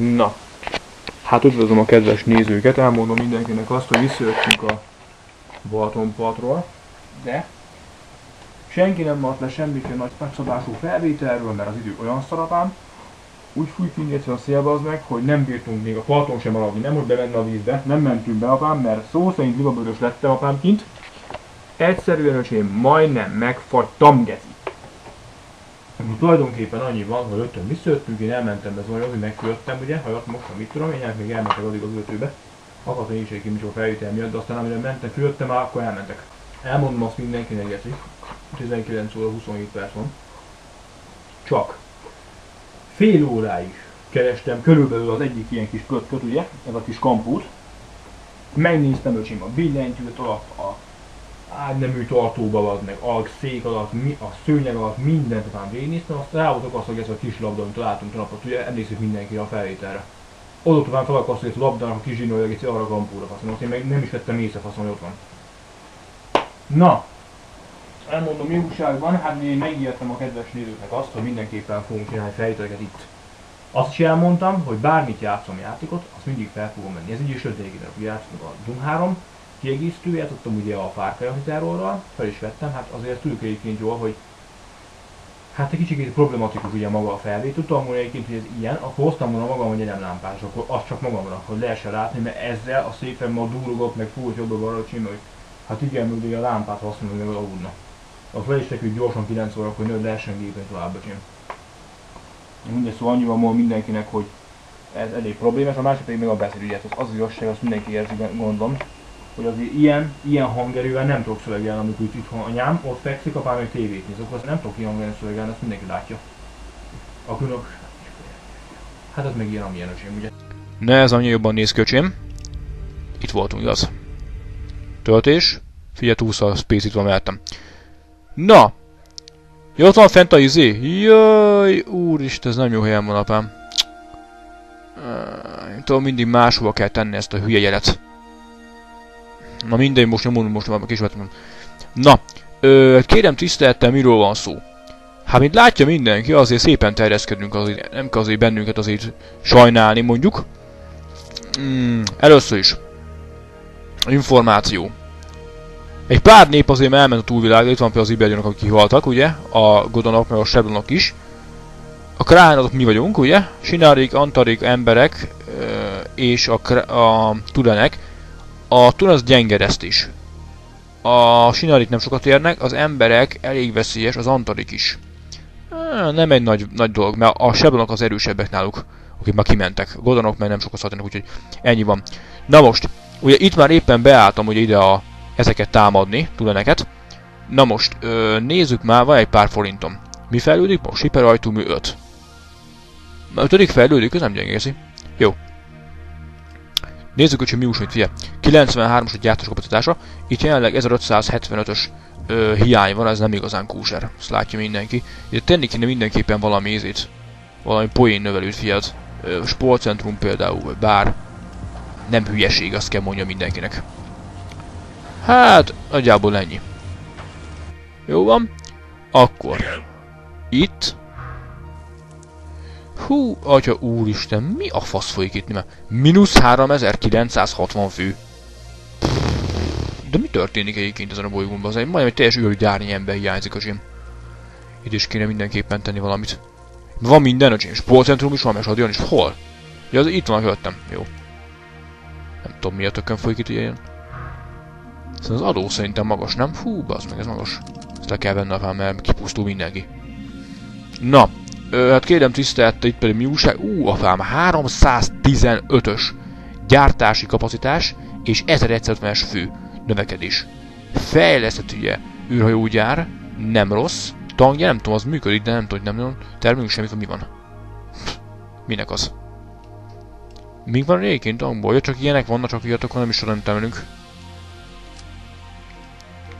Na, hát üdvözlöm a kedves nézőket, elmondom mindenkinek azt, hogy visszajöttünk a Balatonpartról, de senki nem maradt le semmiféle nagy nagyszabású felvételről, mert az idő olyan szarapám, úgy fújt mindegyszer a szélbe az meg, hogy nem bírtunk még a parton sem maradni, nem hogy bemenne a vízbe, nem mentünk be apám, mert szó szerint libabőrös lettem apám kint. Egyszerűen öcsém, majdnem megfagytam geci. Tulajdonképpen annyi van, hogy ötön visszajöttünk, én elmentem be Zolya, hogy megfülöttem, ugye, hajat most mit tudom én, hát még elmentek addig az öltőbe. Akartam én is egy kimicsió felvétel miatt, de aztán amire mentem, fülöttem már, akkor elmentek. Elmondom azt mindenkinek, Geci. 19 óra 27 perc van. Csak fél óráig kerestem körülbelül az egyik ilyen kis pötköt, ugye, ez a kis kampút. Megnéztem öcsém a billentyűt alatt, a ágynemű tartóba van, meg a szék alatt, mi, a szőnyeg alatt, mindent után végignéztem, azt rá voltak azt, hogy ez a kis labda, amit találtunk napot, ugye emlékszik mindenki a felvételre. Oda után felakasztott a labdának a kis zsinója, arra a kampúra faszom, azt én meg nem is vettem észre faszom, hogy ott van. Na, elmondom mi újság van, hát én megígértem a kedves nézőknek azt, hogy mindenképpen fogunk csinálni felvételeket itt. Azt is elmondtam, hogy bármit játszom játékot, azt mindig fel fogom menni. Ez így is hogy játszunk a Doom 3, kiegészítő, játszottam ugye a Far Cry fel is vettem, hát azért tudjuk egyébként jól, hogy hát egy kicsit problematikus ugye maga a felvét. Tudtam volna egyébként, hogy ez ilyen, akkor hoztam volna magam, hogy egy lámpás, akkor azt csak magamra, hogy lehessen látni, mert ezzel a szépen ma durogott, meg fújt jobbra balra csinálni, hogy hát igen, meg a lámpát használni, meg aludna. Az le is feküdt gyorsan 9 óra, hogy nő lehessen gépen tovább öcsém. Mindegy, szóval annyi van mindenkinek, hogy ez elég problémás, a másik pedig meg a beszédügyet, az az igazság, azt mindenki érzi, gondolom, hogy azért ilyen, ilyen hangerővel nem tudok szövegelni, amikor itt itthon anyám, ott fekszik, apám meg tévét néz, akkor nem tudok ilyen hangerővel szövegelni, ezt mindenki látja. A különök, hát ez meg ilyen, amilyen öcsém, ugye? Ne, ez annyi jobban néz ki, öcsém. Itt voltunk, igaz? Töltés. Figyelj, túlsz a space itt van mellettem. Na! Ja, ott van fent a izé? Jaj, úristen, ez nem jó helyen van, apám. Nem tudom, mindig máshova kell tenni ezt a hülye jelet. Na mindegy, most nyomom, most már kis Na, ö, kérem tisztelettel, miről van szó? Hát, mint látja mindenki, azért szépen terjeszkedünk, azért, nem kell azért bennünket azért sajnálni, mondjuk. Mm, először is. Információ. Egy pár nép azért elment a túlvilágra, itt van például az Iberianok, akik kihaltak, ugye? A Godonok, meg a Sebronok is. A Kránok mi vagyunk, ugye? Sinárik, Antarik, emberek, és a, a Tudenek. A Tun az gyenge ezt is. A Sinarik nem sokat érnek, az emberek elég veszélyes, az Antarik is. Nem egy nagy, nagy dolog, mert a Sebronok az erősebbek náluk, akik már kimentek. A Godonok meg nem sokat szatnak, úgyhogy ennyi van. Na most, ugye itt már éppen beálltam ugye ide a ezeket támadni, tuleneket. Na most, ö, nézzük már, van egy pár forintom. Mi fejlődik most? Hiperajtómű 5. Na, ötödik fejlődik, ez nem gyengézi. Jó. Nézzük, hogy mi úsít, figyelj. 93-as a gyártás kapacitása. Itt jelenleg 1575-ös hiány van, ez nem igazán kúser. Ezt látja mindenki. Itt tenni kéne mindenképpen valami ízét. Valami poén növelőt, fiat. Sportcentrum például, vagy bár. Nem hülyeség, azt kell mondja mindenkinek. Hát, nagyjából ennyi. Jó van. Akkor. Itt. Hú, atya úristen, mi a fasz folyik itt? Mert mínusz 3960 fő. De mi történik egyébként ezen a bolygón? Az egy majdnem egy teljes űrgyárnyi ember hiányzik a zsim. Itt is kéne mindenképpen tenni valamit. Van minden a zsim. Sportcentrum is van, és stadion is. Hol? Ja, az itt van, höltem. Jó. Nem tudom mi a tökön folyik itt ilyen. Szóval az adó szerintem magas, nem? Fú, az meg ez magas. Ezt le kell venni a mert kipusztul mindenki. Na, ö, hát kérem tisztelte, itt pedig mi újság? Ú, a fám, 315-ös gyártási kapacitás és 1150-es fő növekedés. Fejlesztett ugye űrhajógyár, nem rossz. Tangja, nem tudom, az működik, de nem tudom, hogy nem nagyon termelünk semmit, mi van. Minek az? Mink van egyébként tankból? Ja, csak ilyenek vannak, csak ilyet, akkor nem is nem termelünk.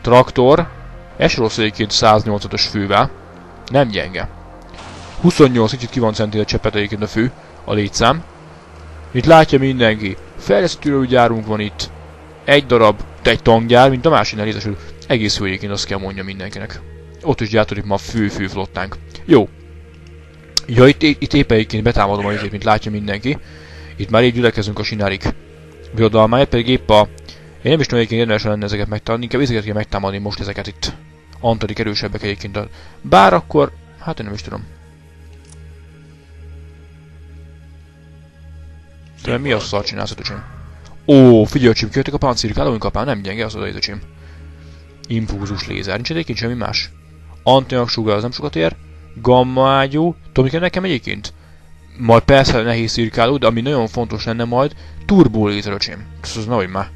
Traktor. Ez rossz egyébként 185-ös fővel. Nem gyenge. 28 kicsit ki van centire csepet egyébként a fő, a létszám. Itt látja mindenki. Fejlesztőről gyárunk van itt. Egy darab, egy tanggyár, mint a másiknál részesül. Egész jó egyébként azt kell mondja mindenkinek. Ott is gyártodik ma a fő-fő flottánk. Jó. Ja, itt, itt épp egyébként betámadom a izét, mint látja mindenki. Itt már így gyülekezünk a sinárik birodalmáért, pedig épp a... Én nem is tudom egyébként érdemes lenne ezeket megtámadni, inkább ezeket kell megtámadni most ezeket itt. Antarik erősebbek egyébként. Bár akkor... Hát én nem is tudom. Te mi a szar csinálsz, öcsém? Ó, figyelj, öcsém, kijöttek a páncirkálóink apám, nem gyenge az oda, öcsém. Impulzus lézer, nincs egyébként semmi más. Antianyag sugar, az nem sokat ér. Gamma ágyú, tudom, hogy nekem egyébként? Majd persze nehéz cirkáló, de ami nagyon fontos lenne majd, turbo lézer, öcsém. Ez nehogy már.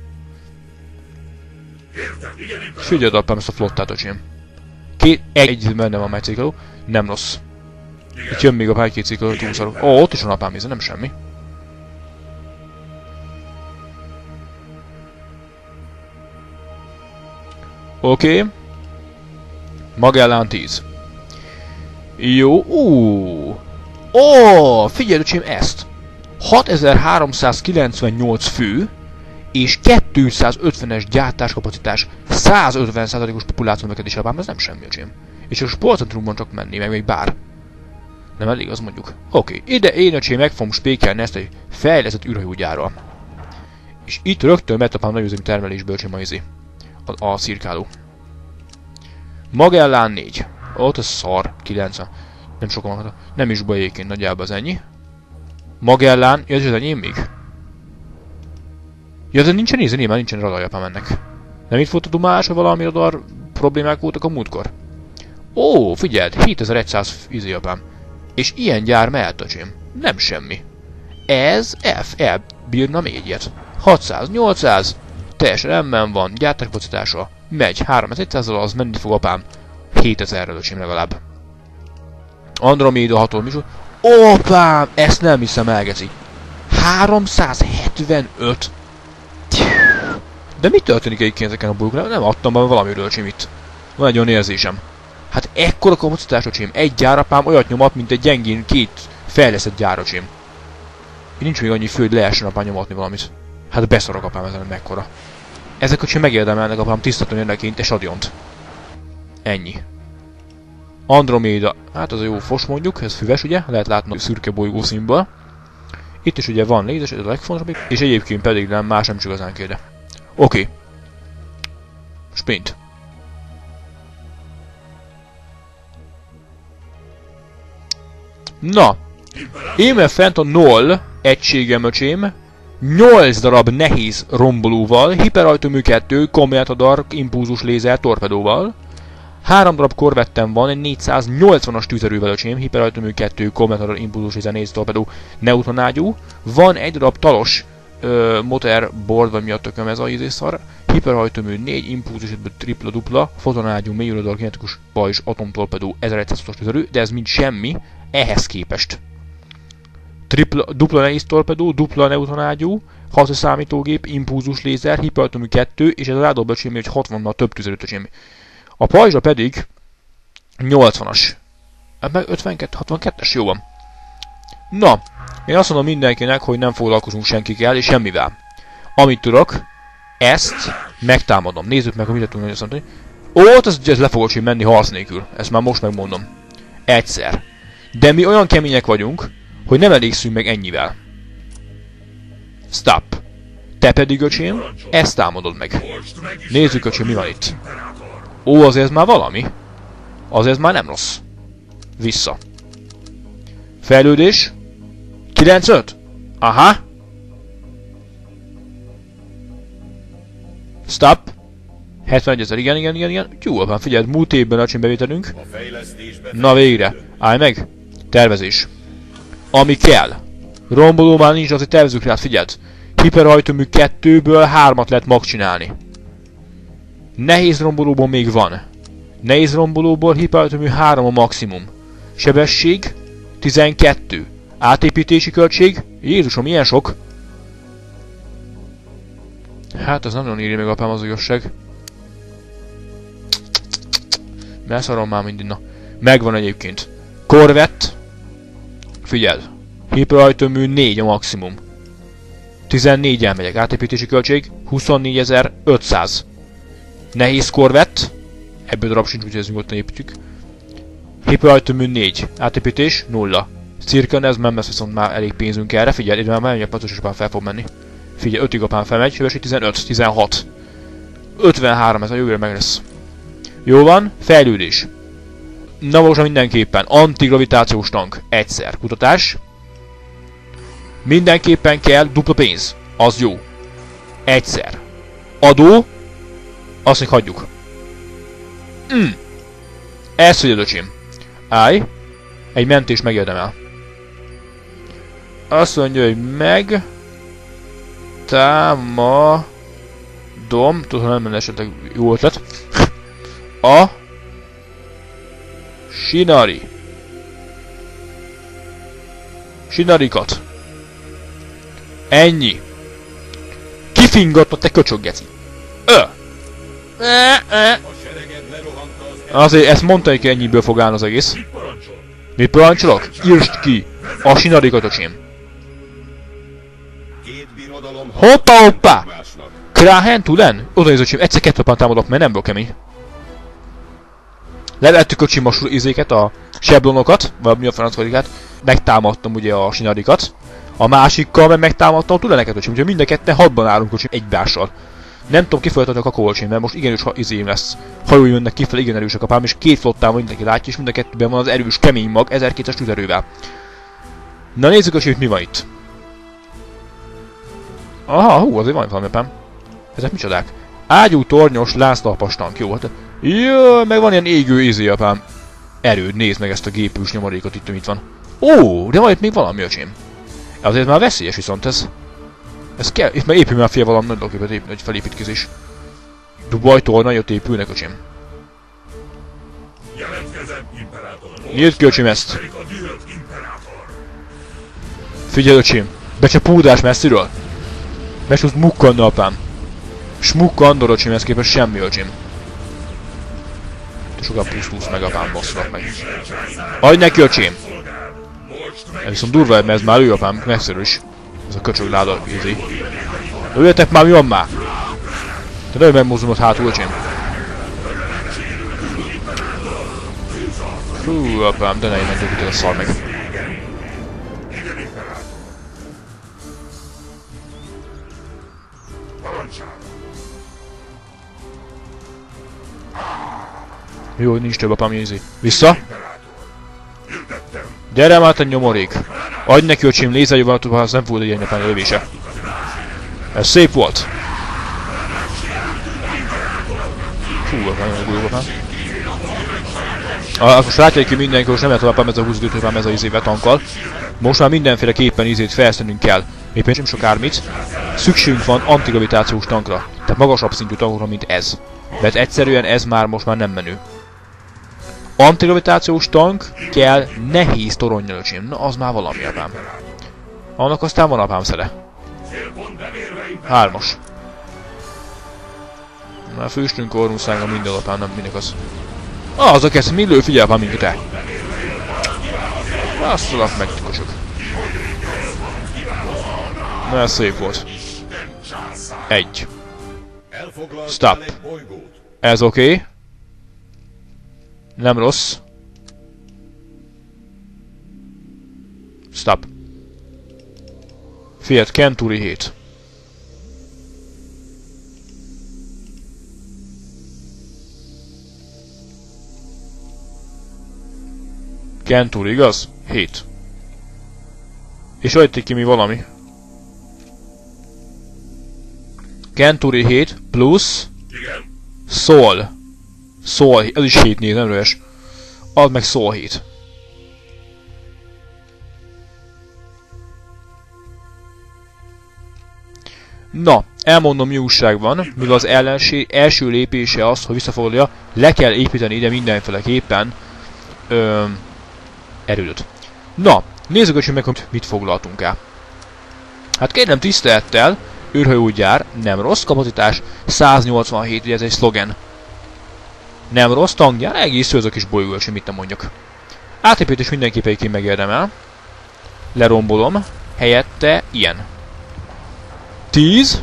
Figyeld apám ezt a flottát, öcsém. Két, egy benne van már cirkáló, nem rossz. Itt jön még a pár két cirkáló, túlszarok. Ó, ott is van apám, ez nem semmi. Oké. Okay. Magellán 10. Jó. Ó, figyelj, öcsém, ezt. 6398 fő, és 250-es gyártáskapacitás, 150%-os populáció növekedés ám ez nem semmi, öcsém. És a sportcentrumban csak menni, meg még bár. Nem elég, az mondjuk. Oké, okay. ide én öcsém meg fogom spékelni ezt egy fejlesztett űrhajógyárral. És itt rögtön metapám nagy üzemi termelésből, öcsém, a izé a, a szirkáló. Magellán 4. Ott a szar, 90. Nem sokan van. Nem is baj egyébként, nagyjából az ennyi. Magellán, ja, ez az enyém még? Ja, de nincsen íze, nyilván nincsen radarjapám ennek. Nem itt volt a dumás, ha valami radar problémák voltak a múltkor? Ó, figyeld, 7100 ízéjapám. És ilyen gyár mehet, öcsém. Nem semmi. Ez F, elbírna még egyet. 600, 800, Teljesen emben van, gyártáskapacitása. Megy, 3100 az menni fog apám. 7000-rel öcsém legalább. Andromeda 6 is. Opám! Ezt nem hiszem elgeci. 375. De mi történik egyébként ezeken a bolygókon? Nem adtam be valamiről öcsém. Van egy olyan érzésem. Hát ekkora kapacitás öcsém. Egy gyárapám olyat nyomat, mint egy gyengén két fejlesztett gyáröcsém. Nincs még annyi fő, hogy lehessen apám nyomatni valamit. Hát beszarok apám ezen, mekkora. Ezek a megérdemelnek apám tisztatlan önneként és adjont. Ennyi. Andromeda, hát az a jó fos mondjuk, ez füves ugye, lehet látni a szürke bolygó színből. Itt is ugye van lézes, ez a legfontosabb, és egyébként pedig nem, más nem csak igazán. Oké. Okay. Sprint. Na. Íme fent a null egységem, öcsém, 8 darab nehéz rombolóval, hiperajtómű 2, kommentadar impulzus lézer torpedóval, 3 darab korvettem van, egy 480-as tűzerővel öcsém, hiperajtómű 2, kommentadar impulzus lézer néz torpedó, neutronágyú, van egy darab talos ö, motorboard, vagy mi a tököm ez a izészar, hiperhajtómű 4, impulzus tripla dupla, fotonágyú, mélyülődal kinetikus bajs atomtorpedó 1100-as tűzerő, de ez mind semmi, ehhez képest tripla, dupla nehéz torpedó, dupla neutronágyú, 6 számítógép, impulzus lézer, hipertomű 2, és ez az átdobb öcsémi, hogy 60-nal több tüzelőt öcsémi. A pajzsa pedig 80-as. Meg 52, 62-es, jó van. Na, én azt mondom mindenkinek, hogy nem foglalkozunk senkikkel és semmivel. Amit tudok, ezt megtámadom. Nézzük meg, hogy mit tudunk mondani. Ó, ez, ez le fogok menni harc nélkül. Ezt már most megmondom. Egyszer. De mi olyan kemények vagyunk, hogy nem elégszünk meg ennyivel. Stop. Te pedig, öcsém, ezt támadod meg. Nézzük, öcsém, mi van itt. Ó, azért már valami. Azért már nem rossz. Vissza. Fejlődés. 95? Aha. Stop. 71 ezer, igen, igen, igen, igen. Jó, van, figyeld, múlt évben a bevételünk. Na végre. Állj meg. Tervezés ami kell. Romboló már nincs, azért tervezünk rá, figyeld. Hiperhajtómű 2-ből 3-at lehet mag csinálni. Nehéz rombolóból még van. Nehéz rombolóból hiperhajtómű 3 a maximum. Sebesség 12. Átépítési költség? Jézusom, ilyen sok. Hát, az nem nagyon írja meg apám az igazság. Megszarom már mindig, na. Megvan egyébként. Korvett. Figyeld! Hiperajtómű 4 a maximum. 14 elmegyek. Átépítési költség 24.500. Nehéz korvett. Ebből darab sincs, úgyhogy ez nyugodtan építjük. Hiperajtómű 4. Átépítés 0. Cirken, ez nem lesz viszont már elég pénzünk erre. Figyelj, ide már mennyi a pacos fel fog menni. Figyelj, 5 igapán felmegy, hősi 15, 16. 53, ez a jövőre meg lesz. Jó van, fejlődés. Na most mindenképpen antigravitációs tank. Egyszer. Kutatás. Mindenképpen kell dupla pénz. Az jó. Egyszer. Adó. Azt még hagyjuk. Mm. Ezt figyeld, öcsém. Állj. Egy mentés megérdemel. Azt mondja, hogy meg... Támadom. Tudom, nem lenne esetleg jó ötlet. A... Sinari. Sinarikat. Ennyi. Kifingatott te köcsög, geci. Ö. E, e. Azért ezt mondta, hogy ennyiből fog állni az egész. Mit parancsolok? Írst ki! A sinarikat, öcsém. Hoppa, hoppa! Krahen, Tulen? Oda néz, öcsém, egyszer kettő támadok, mert nem volt kemény. Levettük a csimas izéket, a seblonokat, vagy mi a francodikat, megtámadtam ugye a sinarikat. A másikkal meg megtámadtam a tuleneket, úgyhogy mind a ketten hatban állunk kocsim egybással. Nem tudom kifolytatni a kakaolcsim, mert most igenis ha izém lesz. Hajó jönnek kifelé, igen erősek a pálm, és két flottával mindenki látja, és mind a kettőben van az erős kemény mag 1200 tüzerővel. Na nézzük, hogy mi van itt. Aha, hú, azért van valami pám. Ezek micsodák? Ágyú, tornyos, láztalpastank, jó, hát jó, meg van ilyen égő izé, apám. Erőd, nézd meg ezt a gépűs nyomorékot itt, amit van. Ó, de van itt még valami, öcsém. Azért már veszélyes viszont ez. Ez kell, itt már épül már fél valami nagy ép, nagy felépítkezés. Dubajtól nagyot épülnek, öcsém. Nyílt ki, öcsém, ezt. Figyelj, öcsém. Becsapódás messziről. Mesúsz mukkanna, apám. Smukk Andor, öcsém, ez képest semmi, öcsém sokkal plusz 20 megapám bosszulok meg. Adj neki, öcsém! Ez viszont durva, mert ez már ő apám, megszerű is. Ez a köcsög láda ízi. Lőjetek már, mi van már? Te nagyon megmozdulod hátul, öcsém. Fú, apám, de ne innen a szar meg. Jó, nincs több a pamjézi. Vissza! Gyere már, te nyomorék! Adj neki, öcsém, lézerjövő ha az nem volt egy ilyen a lövése. Ez szép volt! Fú, nagyon jó van. Akkor látják ki mindenki, most nem lehet tovább ez a 20 ütőpám ez a izével tankkal. Most már mindenféleképpen izét fejlesztenünk kell. Éppen sem akármit. Szükségünk van antigravitációs tankra. Tehát magasabb szintű tankokra, mint ez. Mert egyszerűen ez már most már nem menő. Antigravitációs tank kell nehéz toronnyal öcsém. Na, az már valami apám. Annak aztán van apám szere. Hármas. Már főstünk ornuszága minden apám, nem mindig az. Ah, az a kezd, mi lő, figyelj apám minket. Azt tudok meg, kocsok. Na, ez szép volt. Egy. Stop. Ez oké. Okay. Nem rossz. Stop. Fiat Kenturi 7. Kenturi, igaz? 7. És ott ki mi valami. Kenturi 7 plusz... Igen. Szól. Szól, ez is 7 név, nem röves. Ad meg szól 7. Na, elmondom mi újság van, mivel az ellenség első lépése az, hogy visszafordulja, le kell építeni ide mindenféleképpen ö, erődöt. Na, nézzük, hogy meg, hogy mit foglaltunk el. Hát kérem tisztelettel, űrhajógyár, nem rossz kapacitás, 187, ugye ez egy szlogen. Nem rossz tangja, egész jó ez a kis bolygó, és mit nem mondjak. Átépítés mindenképp egyébként megérdemel. Lerombolom. Helyette ilyen. 10.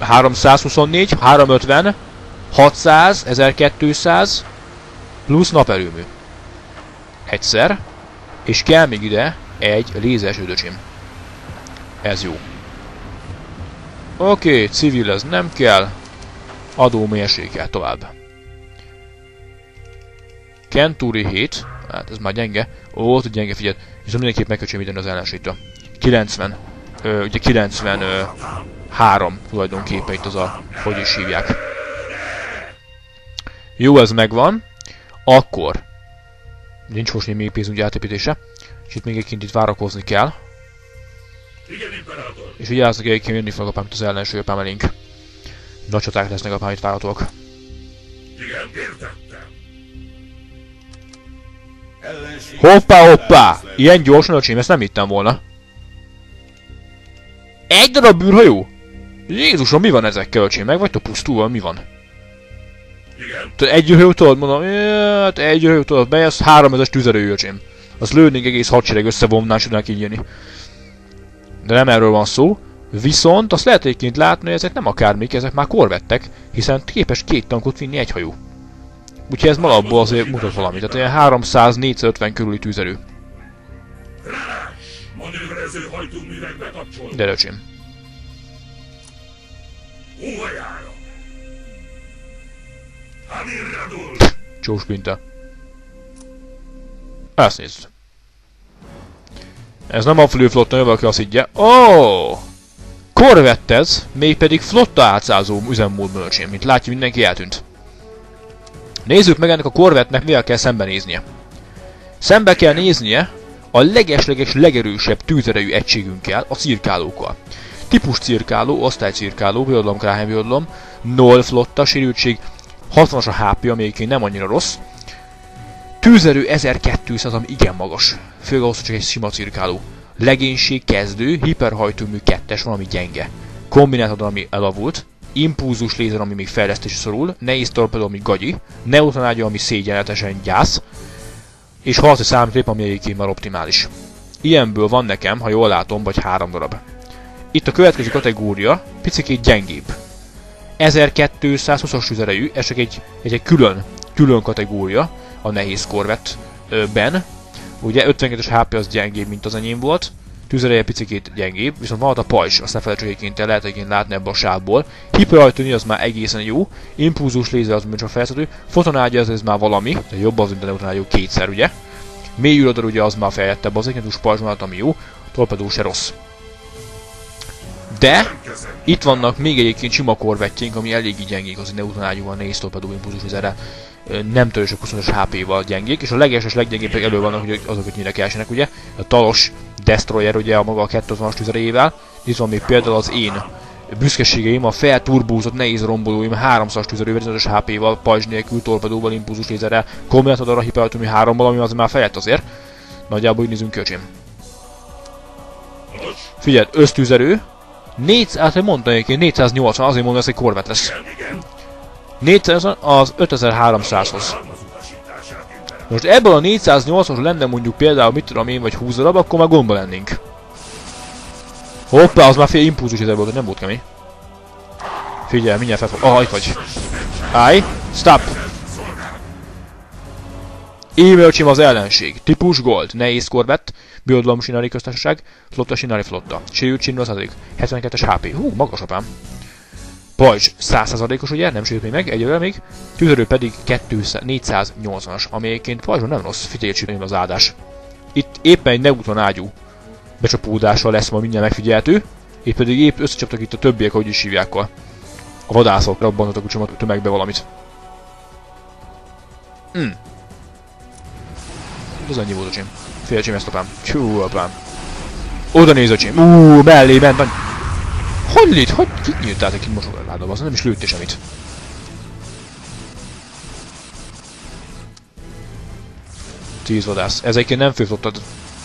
324, 350, 600, 1200, plusz naperőmű. Egyszer. És kell még ide egy lézes ödöcsim. Ez jó. Oké, civil ez nem kell. Adó mérsékel tovább. Kenturi 7. Hát ez már gyenge. Ó, ott gyenge, figyeld. És mindenképp megköcsém ide az ellenségtől. 90. Ö, ugye 90 ö, 3 tulajdonképpen itt az a, hogy is hívják. Jó, ez megvan. Akkor nincs most még pénzünk átépítése. És itt még egy kint itt várakozni kell. És vigyázzak, egyébként jönni fog apám az ellenső pamelink. Nagy csaták lesznek apám itt várhatóak. Hoppá, hoppá! Ilyen gyorsan, öcsém, ezt nem hittem volna. Egy darab bűrhajó? Jézusom, mi van ezekkel, öcsém? Meg vagytok pusztulva, mi van? Igen. Egy hajó tudod, mondom, hát egy hajó tudod, bejössz, három ezes tüzelő, öcsém. Az lőnénk egész hadsereg összevomnás tudnánk így jönni. De nem erről van szó. Viszont azt lehet egyébként látni, hogy ezek nem akármik, ezek már korvettek, hiszen képes két tankot vinni egy hajó. Úgyhogy ez malapból azért mutat valamit, tehát ilyen 300-450 körüli tűzerő. De röcsém. Csós pinta. Ezt nézd. Ez nem a flotta jövő, aki azt higgye. Ó! Oh! Korvett ez, mégpedig flotta átszázó üzemmód mölcsén, mint látja mindenki eltűnt. Nézzük meg ennek a korvetnek mivel kell szembenéznie. Szembe kell néznie a legesleges legerősebb tűzerejű egységünkkel, a cirkálókkal. Típus cirkáló, osztály cirkáló, biodlom, kráhem biodlom, 0 flotta, sérültség, 60-as a HP, ami egyébként nem annyira rossz. Tűzerő 1200, ami igen magas. Főleg ahhoz, csak egy sima cirkáló. Legénység kezdő, hiperhajtómű 2-es, valami gyenge. Kombinátor, ami elavult, impulzus lézer, ami még fejlesztés szorul, nehéz torpedó, ami gagyi, neutronágyó, ami szégyenletesen gyász, és harci számítlép, ami egyébként már optimális. Ilyenből van nekem, ha jól látom, vagy három darab. Itt a következő kategória picikét gyengébb. 1220-as tüzerejű, ez csak egy, egy, egy külön, külön kategória a nehéz korvetben. Ugye 52-es HP az gyengébb, mint az enyém volt, tűzereje picikét gyengébb, viszont van ott a pajzs, azt ne felejtsük egyébként, lehet egyébként látni ebbe a sávból. Hiperajtóni az már egészen jó, impulzus lézer az csak felszedő, fotonágya az ez már valami, de jobb az, mint a neutronágyó kétszer, ugye. Mélyűradar ugye az már fejlettebb az egyetús pajzs mellett, ami jó, torpedó se rossz. De itt vannak még egyébként sima korvettjénk, ami eléggé gyengék, az neutronágyúval nehéz torpedó impulzus lézerrel nem törősök 20-as HP-val gyengék, és a leges leggyengébbek elő vannak, hogy azok, hogy nyílek elsenek, ugye? A talos Destroyer ugye a maga a 220-as tüzerével, itt van még például az én büszkeségeim, a felturbózott nehéz rombolóim 300 tüzerővel, 5 HP-val, pajzs nélkül, torpedóval, impulzus lézerrel, kombinátor a hiperatomi 3 ami az már fejlett azért. Nagyjából így nézünk köcsém. Figyelj, ösztüzerő. 400, hát mondta egyébként 480, azért mondom, ez egy korvet lesz. 400 az 5300-hoz. Most ebből a 480-os lenne mondjuk például, mit tudom én, vagy 20 darab, akkor már gomba lennénk. Hoppá, az már fél impulzus ezer volt, nem volt kemény. Figyelj, mindjárt felfog. Ah, itt vagy. Állj, stop! Émölcsim az ellenség. Típus Gold, nehéz korbett, biodlom Sinari köztársaság, flotta Sinari flotta. Sérült Sinra 72-es HP. Hú, magas apám. Pajzs 100%-os ugye, nem még meg, egyelőre még. Tüzerő pedig 480-as, ami pajzson nem rossz, figyelj az áldás. Itt éppen egy neutron ágyú becsapódással lesz ma mindjárt megfigyeltő, épp pedig épp összecsaptak itt a többiek, ahogy is hívják a, a vadászok, rabbantottak a tömegbe valamit. Hmm. Ez annyi volt, öcsém. Félcsém ezt apám. Csú, apám. Oda néz, öcsém. Ú, mellé ment. Hogy lít? Hogy át egy mosogaládába? Az nem is lőtte semmit. Tíz vadász. Ez egyébként nem főflottad.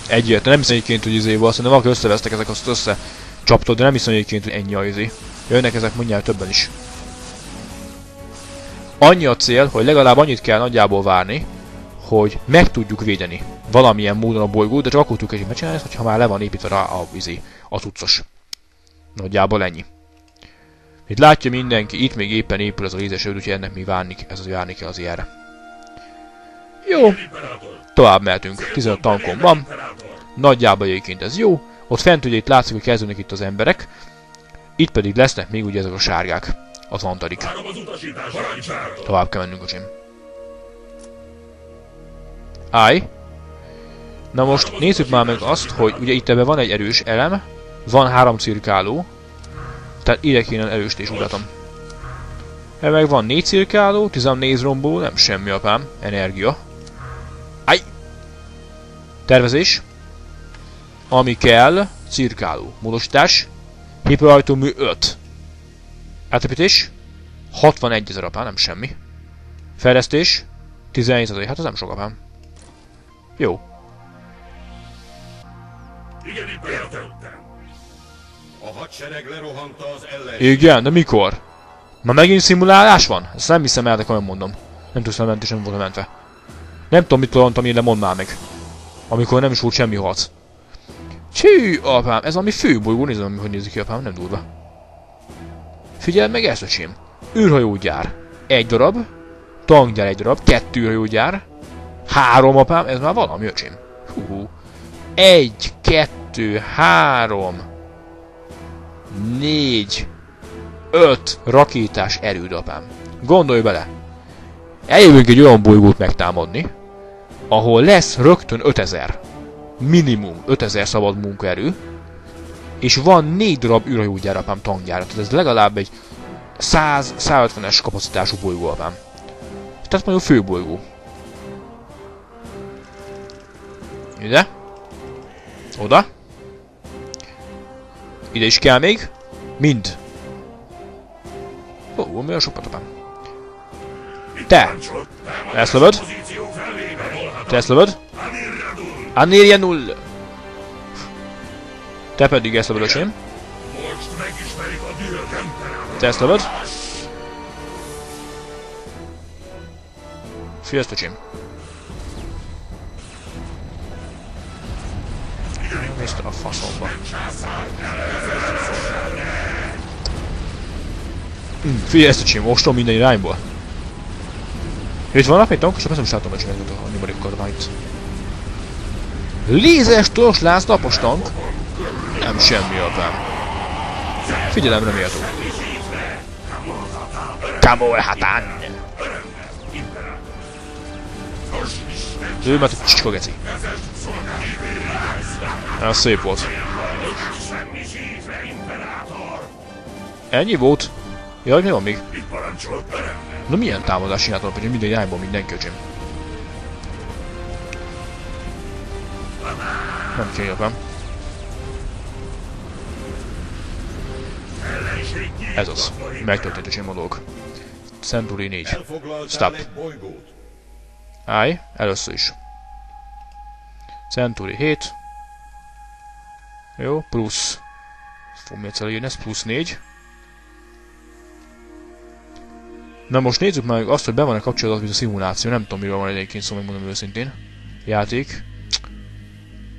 Egyértelmű. Nem hiszem egyébként, hogy izé volt. Szerintem valaki összevesztek ezek, azt össze csaptad, de nem hiszem egyébként, hogy ennyi a izé. Jönnek ezek mondják többen is. Annyi a cél, hogy legalább annyit kell nagyjából várni, hogy meg tudjuk védeni valamilyen módon a bolygót, de csak akkor tudjuk egy megcsinálni, hogyha már le van építve rá a, izé, a tucos. Nagyjából ennyi. Itt látja mindenki, itt még éppen épül az a lézesőd, úgyhogy ennek mi várni, ez az várni kell az ilyenre. Jó. Tovább mehetünk. 15 tankom van. Nagyjából egyébként ez jó. Ott fent ugye itt látszik, hogy kezdődnek itt az emberek. Itt pedig lesznek még ugye ezek a sárgák. Az antarik. Tovább kell mennünk, öcsém. Állj. Na most nézzük már meg azt, hogy ugye itt ebben van egy erős elem, van három cirkáló, tehát ide kéne erőst és utatom. Ebben meg van négy cirkáló, 14 rombó, nem semmi apám, energia. Aj! Tervezés. Ami kell, cirkáló. Módosítás. Hiperajtómű 5. Átépítés. 61 ezer apám, nem semmi. Fejlesztés. 17 ezer, hát az nem sok apám. Jó. Igen, itt. A hadsereg lerohanta az ellen. Igen, de mikor? Ma megint szimulálás van? Ezt nem hiszem el, de komolyan mondom. Nem tudsz lemenni, és nem volt mentve. Nem tudom, mit mondtam én, de mondd már meg. Amikor nem is volt semmi harc. Csű, apám, ez ami főbolygó, nézem, hogy nézik ki, apám, nem durva. Figyeld meg ezt, öcsém. űrhajógyár. Egy darab. Tankgyár egy darab. Kettő űrhajógyár. Három, apám, ez már valami, öcsém. Hú, hú. Egy, kettő, három, négy, öt rakétás erőd, apám. Gondolj bele! Eljövünk egy olyan bolygót megtámadni, ahol lesz rögtön 5000. Minimum 5000 szabad munkaerő, és van 4 darab űrhajógyár, apám, tankgyára. Tehát ez legalább egy 100-150-es kapacitású bolygó, apám. Tehát mondjuk főbolygó. Ide. Oda. Ide is kell még. Mind. Ó, mi a sokat apám. Te! Ezt lövöd? Te ezt lövöd? Anirja null! Te pedig ezt lövöd, öcsém. Te ezt lövöd? Ezt, öcsém. Figyelj ezt, öcsém, ostom minden irányból. Itt vannak még tankosok? Ezt nem is látom, hogy csináljuk a nyomodik kormányt. Lézes tors láz napos tank? Nem semmi apám. Figyelemre méltó. Kamol hatán! Ő mert a csicska geci. Ez szép volt. Ennyi volt? Jaj, mi van még? Na milyen támadást csináltam, hogy minden irányból mindenki öcsém. Nem jobbem. Ellenség Ez az. Megtörtént öcsém a dolog. Century 4. Elfoglaltál Stop. Állj, először is. Century 7. Jó, plusz. Fog jön ez, plusz 4. Na most nézzük meg azt, hogy be van-e kapcsolatban mint a szimuláció. Nem tudom, miről van egyébként szó, megmondom őszintén. Játék.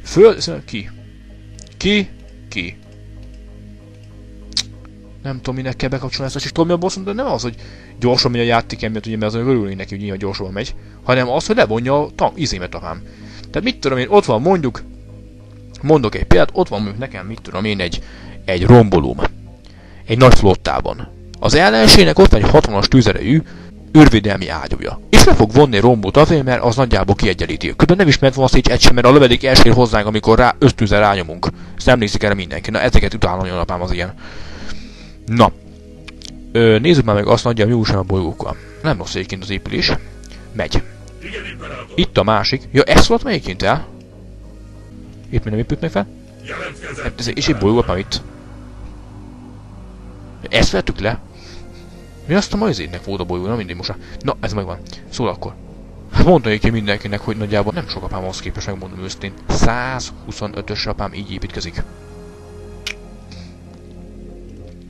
Föl... Ki? Ki? Ki? Nem tudom, minek kell bekapcsolni ezt, és tudom, mi a boss, de nem az, hogy gyorsan megy a játék emiatt, ugye, mert azon örülünk neki, hogy nyilván gyorsabban megy, hanem az, hogy levonja a tank, izémet apám. Tehát mit tudom én, ott van mondjuk, mondok egy példát, ott van mondjuk nekem, mit tudom én, egy, egy rombolóm. Egy nagy flottában. Az ellenségnek ott van egy 60-as tűzerejű űrvédelmi ágyúja. És le fog vonni rombót azért, mert az nagyjából kiegyenlíti. Különben nem is ment volna egy sem, mert a lövedék elsér hozzánk, amikor rá ösztűzzel rányomunk. Ezt emlékszik erre mindenki. Na, ezeket utálom, jól apám az ilyen. Na. Ö, nézzük már meg azt nagyjából, mi újság a bolygókkal. Nem rossz egyébként az épülés. Megy. Itt a másik. Ja, ez volt melyiként el? Itt még nem épült meg fel? Hát ez és egy bolygó itt. Ezt vettük le? Mi azt a majzédnek volt a bolygó, na mindig most. Na, ez megvan. Szól akkor. Hát mondta ki mindenkinek, hogy nagyjából nem sok apám ahhoz képest, megmondom őszintén. 125-ös apám így építkezik.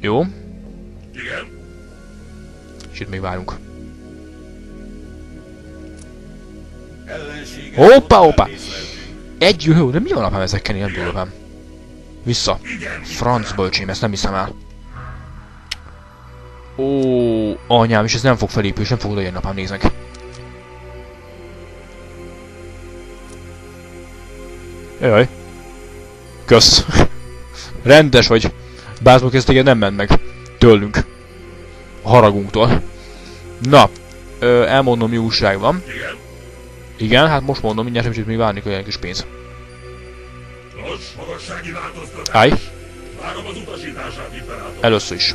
Jó, Igen. és itt még várunk. Hoppá, hoppá! Egy jöhő, de mi van apám ezekkel ilyen durván? Vissza. Franc bölcsém, ezt nem hiszem el. Ó, anyám, és ez nem fog felépülni, és nem fog odajönni, apám, nézd meg. Jaj. Kösz. Rendes vagy. Bázmok ez téged nem ment meg. Tőlünk. A haragunktól. Na. Ö, elmondom, mi újság van. Igen. Igen, hát most mondom, mindjárt kicsit még várni kell egy kis pénz. Nos, magassági. Állj. Várom az utasítását, Először is.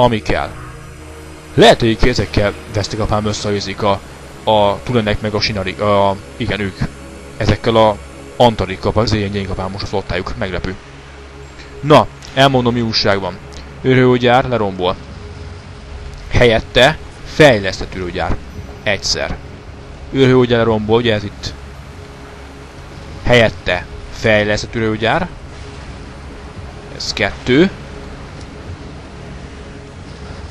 Ami kell. Lehet, hogy ezekkel vesztik apám összehozik a, a Tulenek meg a Sinarik, a, igen ők. Ezekkel a Antarik kap, az ilyen gyénk apám most a flottájuk, meglepő. Na, elmondom mi újság van. Őrőgyár lerombol. Helyette fejlesztett űrőgyár. Egyszer. Őrőgyár lerombol, ugye ez itt. Helyette fejlesztett űrőgyár. Ez kettő.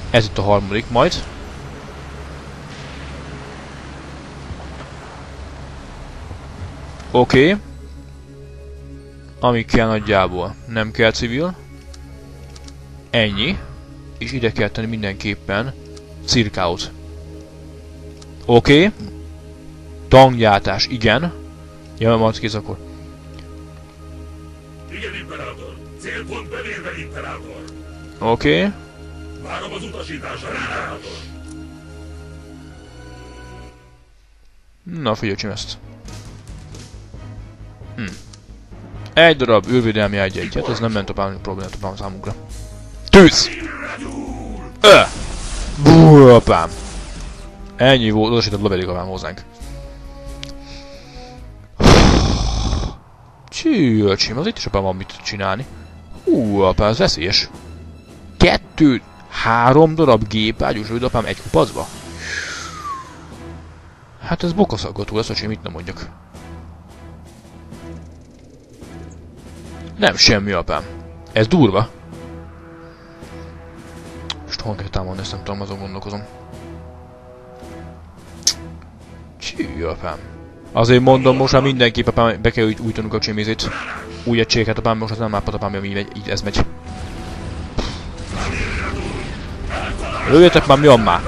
Ez itt a harmadik majd. Oké. Okay. Ami kell nagyjából. Nem kell civil. Ennyi. És ide kell tenni mindenképpen cirkáut. Oké. Okay. Tanggyártás, igen. Ja, majd kész akkor. Igen, imperátor. Célpont bevérve, imperátor. Oké. Okay. Várom az imperátor. Na, figyelj ezt. Hm. Egy darab űrvédelmi egy egyet, ez nem ment a problémát a számunkra. Tűz! Ö! Bú, apám! Ennyi volt, odasített lövedik apám hozzánk. Csű, öcsém, az itt is apám van mit csinálni. Hú, apám, ez veszélyes. Kettő, három darab gépágyús apám egy kupacba? Hát ez bokaszaggató lesz, öcsém, mit nem mondjak. Nem semmi, apám. Ez durva. Most hol kell támadni, ezt nem tudom, azon gondolkozom. Csű, apám. Azért mondom, most már mindenképp apám, be kell újtanunk a csimézét. Új egységet apám, most az nem lápad apám, ami így, így ez megy. Lőjetek már, mi van már?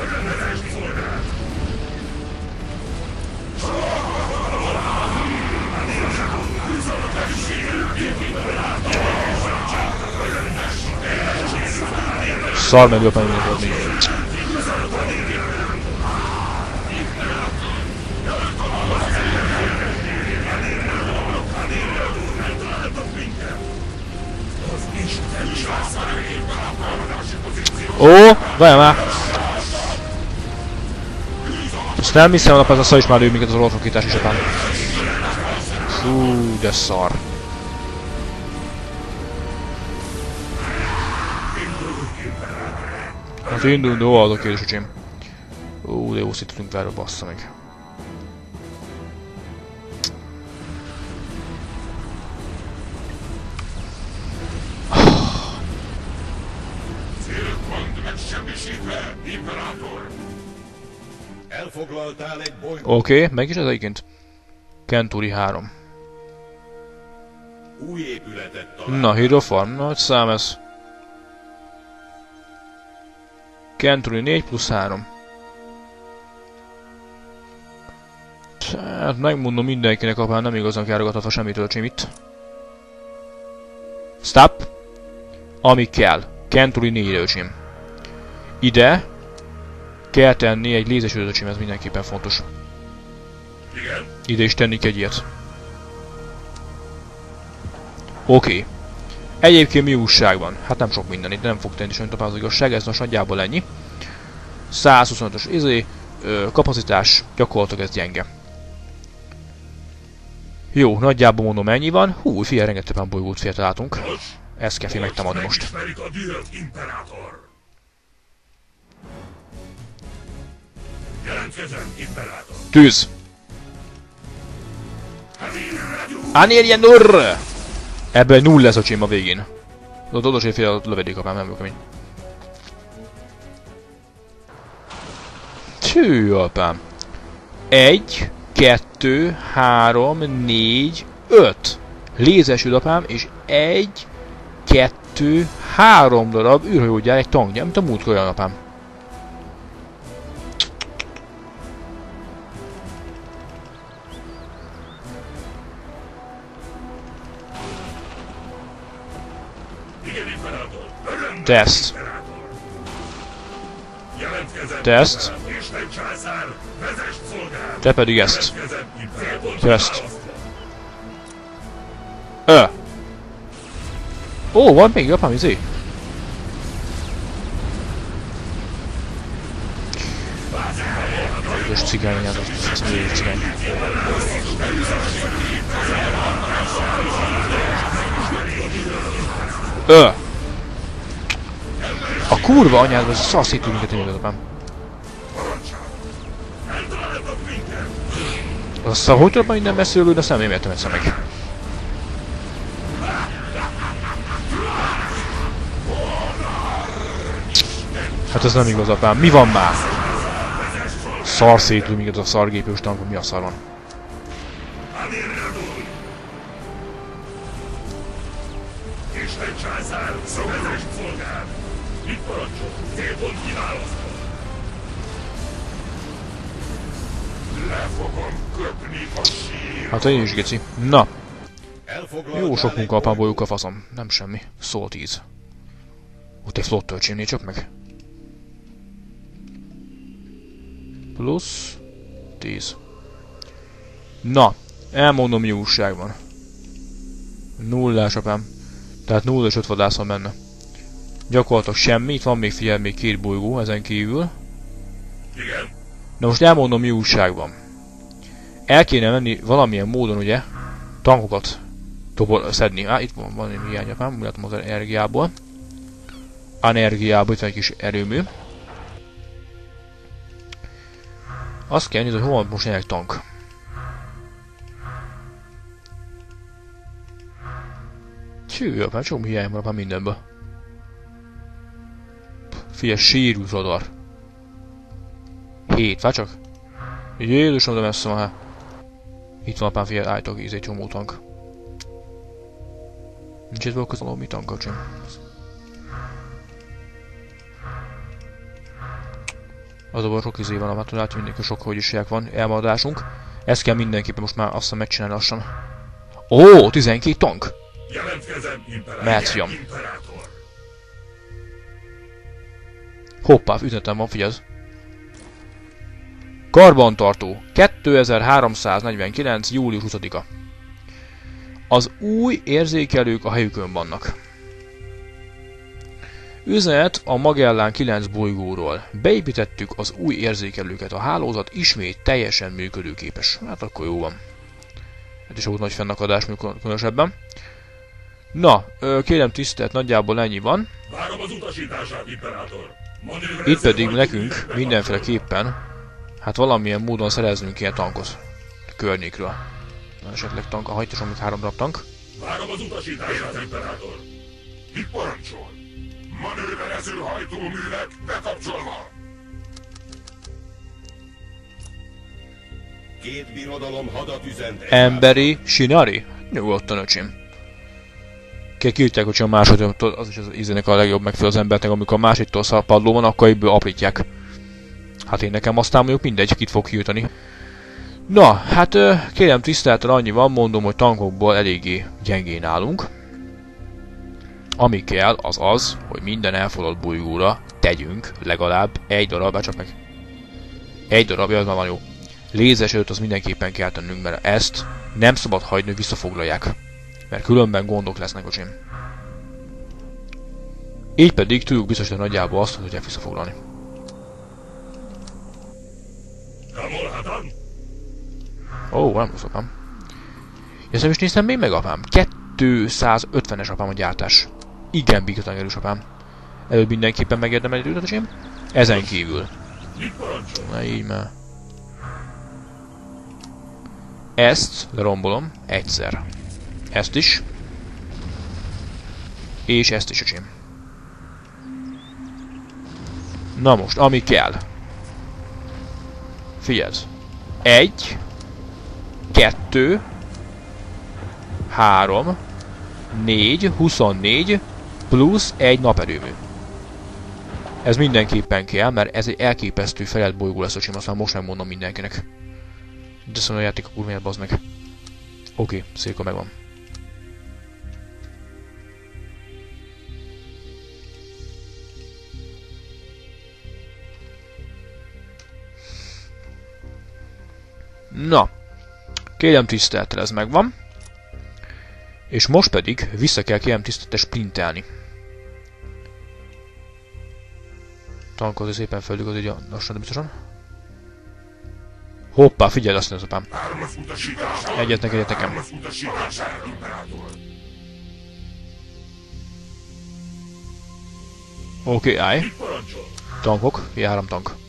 Szar meg jobban még Ó, várjál már! Ezt nem hiszem, hogy ez a is már lő minket az olajfokítás is apám. Fú, de szar. Hát indul, de oldal kérdés, öcsém. Ó, de jó szítottunk vele, bassza meg. Elfoglaltál egy boly... Oké, okay, meg is ez egyébként. Kenturi 3. Új épületet talál. Na, Hero Farm, nagy szám ez. Kenturi 4 plusz 3. Hát megmondom mindenkinek, apám nem igazán károgathatva semmit öcsém itt. Stop! Ami kell. Kenturi 4 öcsém. Ide kell tenni egy lézesült öcsém, ez mindenképpen fontos. Igen. Ide is tenni egy ilyet. Oké. Okay. Egyébként mi újság van? Hát nem sok minden itt, nem fog tenni sajnos az igazság, ez most nagyjából ennyi. 125-ös izé, ö, kapacitás, gyakorlatilag ez gyenge. Jó, nagyjából mondom ennyi van. Hú, figyelj, rengeteg bolygót fél látunk. Nos, Ezt kell fél megtámadni most. A. Jelentkezem, imperátor. Tűz! Anérjen nur! Ebből null lesz a csém a végén. Ott oda fél a lövedék apám, nem kemény. Tű, apám. Egy, kettő, három, négy, öt. Lézesült apám, és egy, kettő, három darab űrhajógyár, egy tankja, mint a múltkor olyan apám. Öröm, Teszt. Imperátor. Jelentkezem, Teszt. Imperátor. Isten császár, vezess szolgál. Te pedig ezt. Jelentkezem, Imperátor. Teszt. Ö. Ó, van a! A kurva anyád, az szaszít minket én apám. Aztán hogy tudod majd minden messziről lőni, azt nem én értem egyszer meg. Hát ez nem igaz, apám. Mi van már? Szar szétlő minket a szargépős tankon. Mi a szar van? Császár, vezess szolgál. Mit parancsol? Célpont kiválasztva. Le fogom köpni a sír. Hát én is, geci. Na, jó sok munka a faszom. Nem semmi. Szól tíz. Ott egy flott töltsémnél csak meg. Plusz 10. Na, elmondom mi újság van. Nullás apám. Tehát 0 és 5 vadász van benne. Gyakorlatilag semmi, itt van még figyelj, még két bolygó ezen kívül. Igen. Na most elmondom mi újság van. El kéne menni valamilyen módon ugye tankokat tobor, szedni. Á, itt van, van egy hiány úgy látom az energiából. Energiából, itt van egy kis erőmű. Azt kell nézni, hogy hol van most egy tank. Hű, apám, csomó hiány van apám mindenből. Figyelj, sérült radar. Hét, vár csak. Jézusom, de messze van, hát. Itt van apám, figyelj, állítok, íz egy csomó tank. Nincs itt valami mi tank, öcsém. Az a sok izé van, hát látjuk mindenki sok hogy is van, elmaradásunk. Ezt kell mindenképpen most már azt hiszem megcsinálni lassan. Ó, 12 tank! Jelentkezem, Imperátor. Fiam. Imperátor. Hoppá, üzenetem van, figyelj. Karbantartó. 2349. július 20-a. Az új érzékelők a helyükön vannak. Üzenet a Magellán 9 bolygóról. Beépítettük az új érzékelőket. A hálózat ismét teljesen működőképes. Hát akkor jó van. Ez is volt nagy fennakadás különösebben. Na, kérem tisztelt, nagyjából ennyi van. Várom az utasítását, Imperátor. Itt pedig nekünk mindenféleképpen hát valamilyen módon szereznünk ilyen tankot a környékről. Na, esetleg tank, a hajtos, amit három darab tank. Várom az utasítását, Imperátor. Mit parancsol? Manőverező hajtóművek bekapcsolva. Két birodalom hadat üzent Emberi Sinari? Nyugodtan, öcsém. Kiütják, hogyha a másodtól, az is az ízenek a legjobb megfelel az embernek, amikor a másiktól szar padló van, akkor ebből aprítják. Hát én nekem aztán mondjuk mindegy, kit fog kiüteni. Na, hát kérem tisztelten annyi van, mondom, hogy tankokból eléggé gyengén állunk. Ami kell, az az, hogy minden elfoglalt bolygóra tegyünk legalább egy darab, hát csak meg egy darabja, az már van jó. Lézesőt az mindenképpen kell tennünk, mert ezt nem szabad hagyni, visszafoglalják. Mert különben gondok lesznek, öcsém. Így pedig tudjuk biztosítani nagyjából azt, hogy tudják visszafoglalni. Ó, nem rossz apám. Ja, nem is néztem még meg, apám. 250-es apám a gyártás. Igen, bígatan erős apám. Előbb mindenképpen megérdemel egy ötösém. Ezen kívül. Na így már. Ezt lerombolom egyszer. Ezt is. És ezt is, öcsém. Na most, ami kell. Figyelj. Egy. Kettő. Három. Négy. Huszonnégy. Plusz egy naperőmű. Ez mindenképpen kell, mert ez egy elképesztő felett bolygó lesz, öcsém, aztán most megmondom mindenkinek. De szóval a játék a kurváját, bazd meg. Oké, okay, széka megvan. Na, kérem tisztelettel ez megvan. És most pedig vissza kell kérem tisztelettel sprintelni. Tankozni szépen földük az ugye lassan, biztosan. Hoppá, figyelj, azt az apám. Egyet egyet nekem. Utasítására, imperátor. Oké, okay, állj. Tankok, három tank.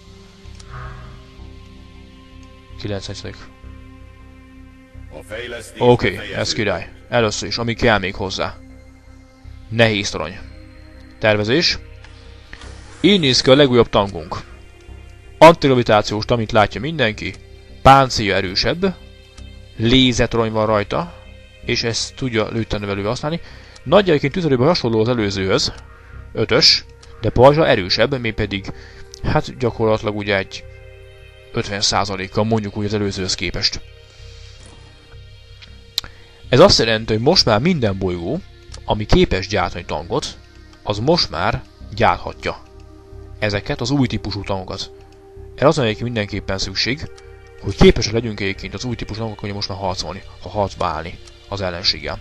9 százalék. A fejlesztés Oké, okay, ez király. Először is, ami kell még hozzá. Nehéz torony. Tervezés. Így néz ki a legújabb tankunk. Antigravitációs, amit látja mindenki. Páncélja erősebb. Lézetorony van rajta. És ezt tudja lőttenövelővel használni. Nagyjából tüzelőben hasonló az előzőhöz. Ötös. De pajzsa erősebb, még pedig hát gyakorlatilag ugye egy 50%-kal mondjuk úgy az előzőhöz képest. Ez azt jelenti, hogy most már minden bolygó, ami képes gyártani tankot, az most már gyárthatja ezeket az új típusú tankokat. Erre az egyébként mindenképpen szükség, hogy képesek legyünk egyébként az új típusú tankok, hogy most már harcolni, ha harcba állni az ellenséggel.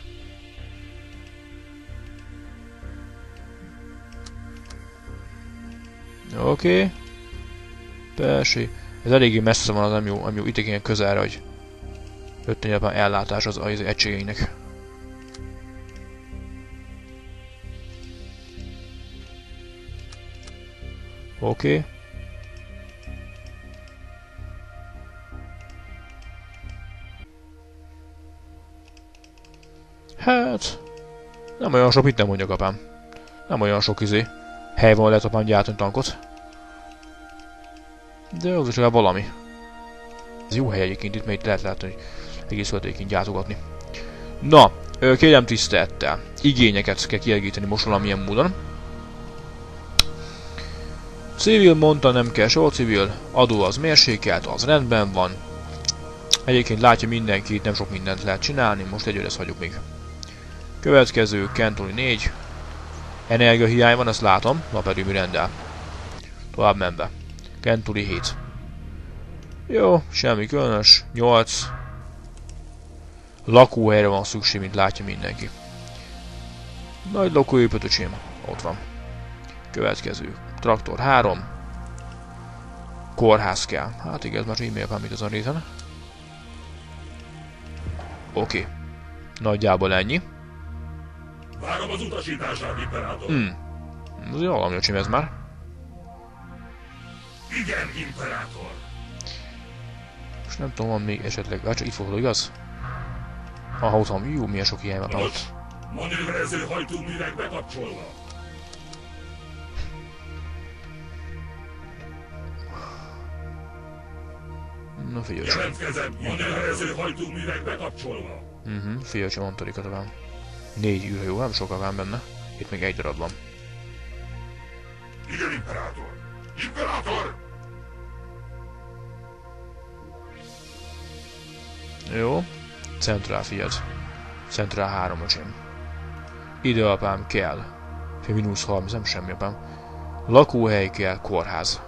Oké. Okay. Persze. Ez eléggé messze van az jó. Itt ilyen közelre, hogy öttenyelben ellátás az, az egységeinek. Oké. Okay. Hát... Nem olyan sok, mit nem mondjak apám. Nem olyan sok izé. Hely van lehet apám gyártani tankot. De az is legalább valami. Ez jó hely egyébként itt, mert itt lehet látni, hogy egész földéként gyártogatni. Na, ö, kérem tisztelettel. Igényeket kell kielégíteni most valamilyen módon. Civil mondta, nem kell soha civil. Adó az mérsékelt, az rendben van. Egyébként látja mindenki, itt nem sok mindent lehet csinálni, most egyőre ezt hagyjuk még. Következő, Kentoli 4. Energiahiány van, ezt látom, naperőmű rendel. Tovább menve. Kentuli 7. Jó, semmi különös. 8. Lakóhelyre van szükség, mint látja mindenki. Nagy lakóépület, öcsém. Ott van. Következő. Traktor 3. Kórház kell. Hát igaz, már e-mail van, mint az a réten. Oké. Okay. Nagyjából ennyi. Várom az utasítását, imperátor. Hmm. Ez valami, öcsém, ez már. Igen, imperátor. Most nem tudom, van még esetleg... Hát csak itt fogod, igaz? Aha, ott van. Jó, milyen sok hiány van ott. Manőverező hajtóművek bekapcsolva. Na figyelj, csak. Jelentkezem, manőverező hajtóművek bekapcsolva. Mhm, figyelj, csak Antarikat van. Négy űrhajó, nem sokkal van benne. Itt még egy darab van. Igen, imperátor. Imperátor! Jó. Centrál, figyeld. Centrál 3 öcsém. Ide apám kell. Fél mínusz 30, nem semmi apám. Lakóhely kell, kórház.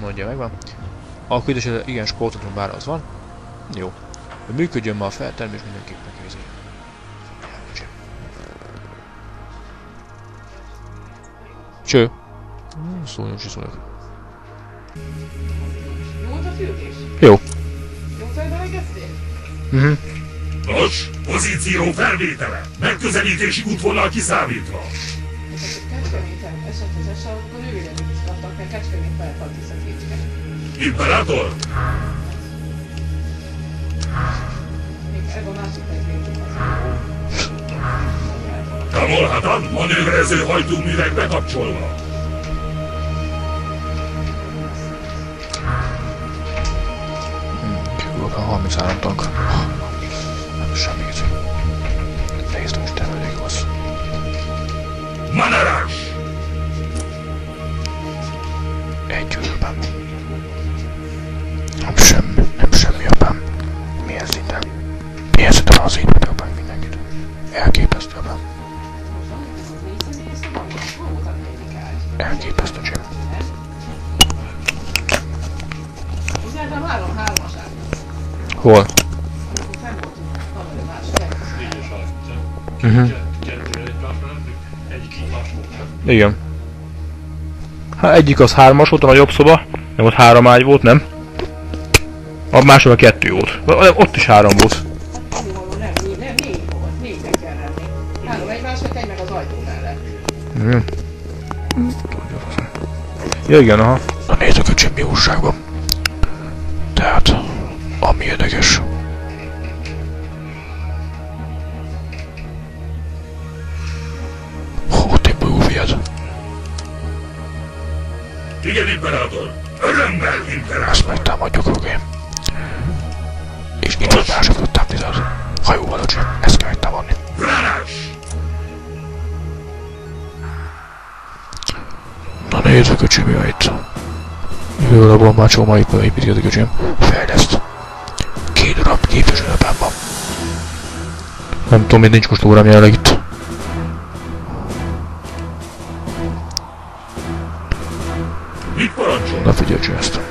Mondja megvan. Ide se- igen, sportotron bár az van. Jó. Működjön ma a feltermés mindenképpen kézi. Cső. Hmm, Szóljon, si szólok. Jó volt a? Jó. Jó fejbe megeztél? Mhm. Nos, pozíció felvétele. Megközelítési útvonal kiszámítva. Akkor Kecskeméten esett az eső, Kamolhatan, manőverező hajtóművek bekapcsolva. Kívül a 33 tank. Nem semmi izé. Nézd, hogy te elég Hol? Mhm. Igen. Hát egyik az hármas volt, a nagyobb szoba, nem ott három ágy volt, nem? A másik a kettő volt. Ott is három volt. Mhm. Ja igen, aha. Na nézzük a csimmi újságban. Nézzük a csimmi itt. Jól a bombácsó ma itt építik a csim. Fejleszt. Két darab képviselőben van. Nem tudom, miért nincs most órám jelenleg itt. Mit parancsol? Na figyelj ezt.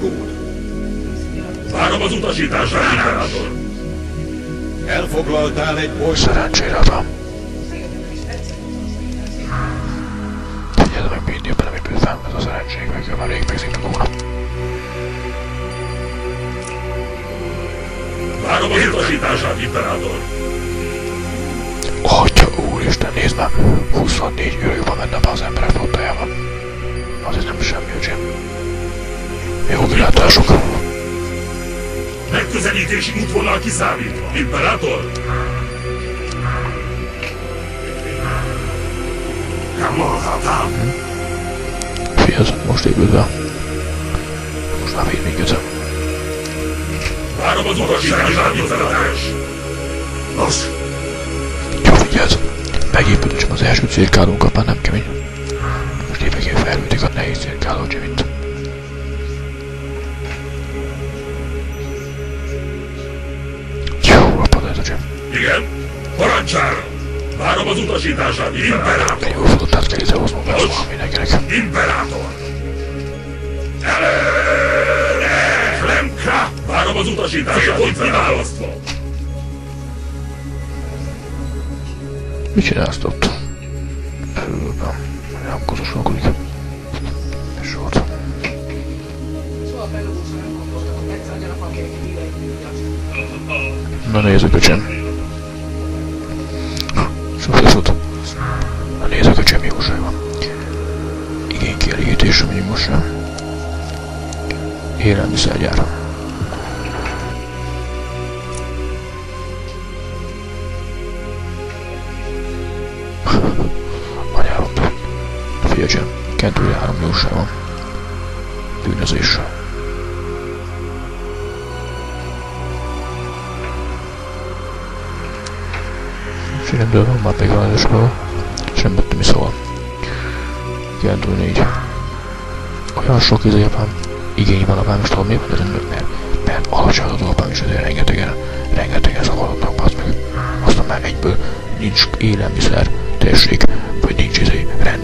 Bolygót. Várom az utasítását, imperátor. Elfoglaltál egy bolygót. Szerencsére van. Figyeld meg, mindig bele, mi bőven ez a szerencség, meg már rég megszívtuk volna. Várom az utasítását, imperátor. Atya úristen, nézd már! 24 űrjúban menne be az emberek flottájában. Azért nem semmi, öcsém. Jó kilátások. Megközelítési útvonal kiszámítva. Imperátor? Kamolhatam. Figyelj, most be. Most már véd minket. Várom az utasítását, imperátor. Nos, Jó, figyelj! Megépült csak az első cirkálónkat, már nem kemény. Most évekén felülték a nehéz cirkáló Jimmy-t. Igen. Parancsára. Várom az utasítását, imperátor. Jó flottát kell idehoznunk, ez mindenkinek. Imperátor. Előre! Klemka! Várom az utasítását, imperátor. Mit csinálsz ott? Örülöm. Nem kozosolkodik. És volt. Soha belőlük és amíg most sem. Élelmiszergyára. Anyárodnak. Figyeljen, kendője három jósában. Bűnözéssel. Sinem bőven már még van az iskolában. Sem vettem is szóval. Kendő négy. Nagyon sok idő japán igény van a vámistól, mi az önöknek? Mert alacsony az a is azért rengetegen, rengetegen szavarodnak, az meg. Aztán már egyből nincs élelmiszer, térség, vagy nincs izé, rend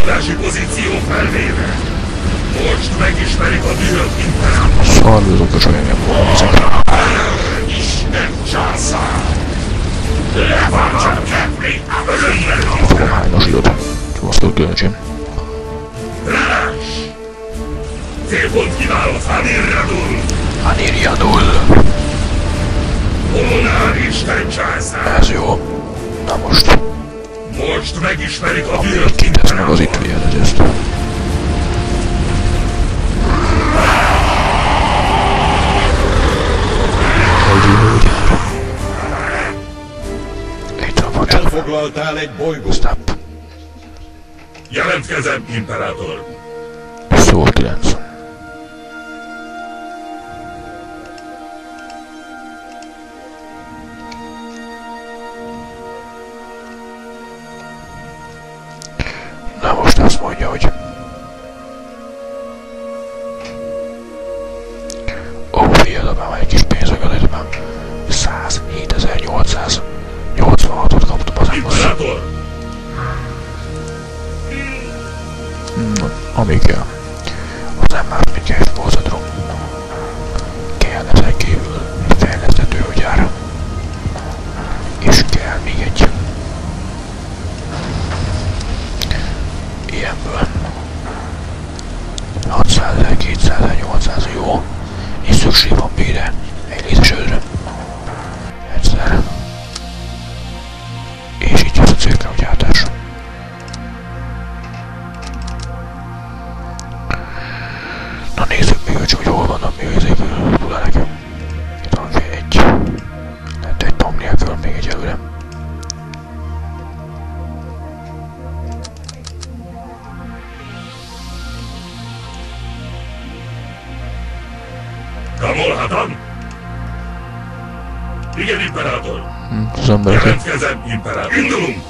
támadási pozíció felvéve. Most megismerik a bűnök minden. Szarvőzök, hogy olyan volna ezek. Isten császár! Leváltsam kefli! Kormányos jött. Csomasztott göncsém. Rás! Célpont kiválott Hanirjadul! Hanirjadul! Monár Isten császár! Ez jó. Na most. Most megismerik a világ. Mindez meg az itt jelezett. Elfoglaltál egy bolygót. Stop. Jelentkezem, imperátor! Hm,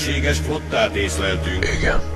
Ellenséges flottát észleltünk. Igen.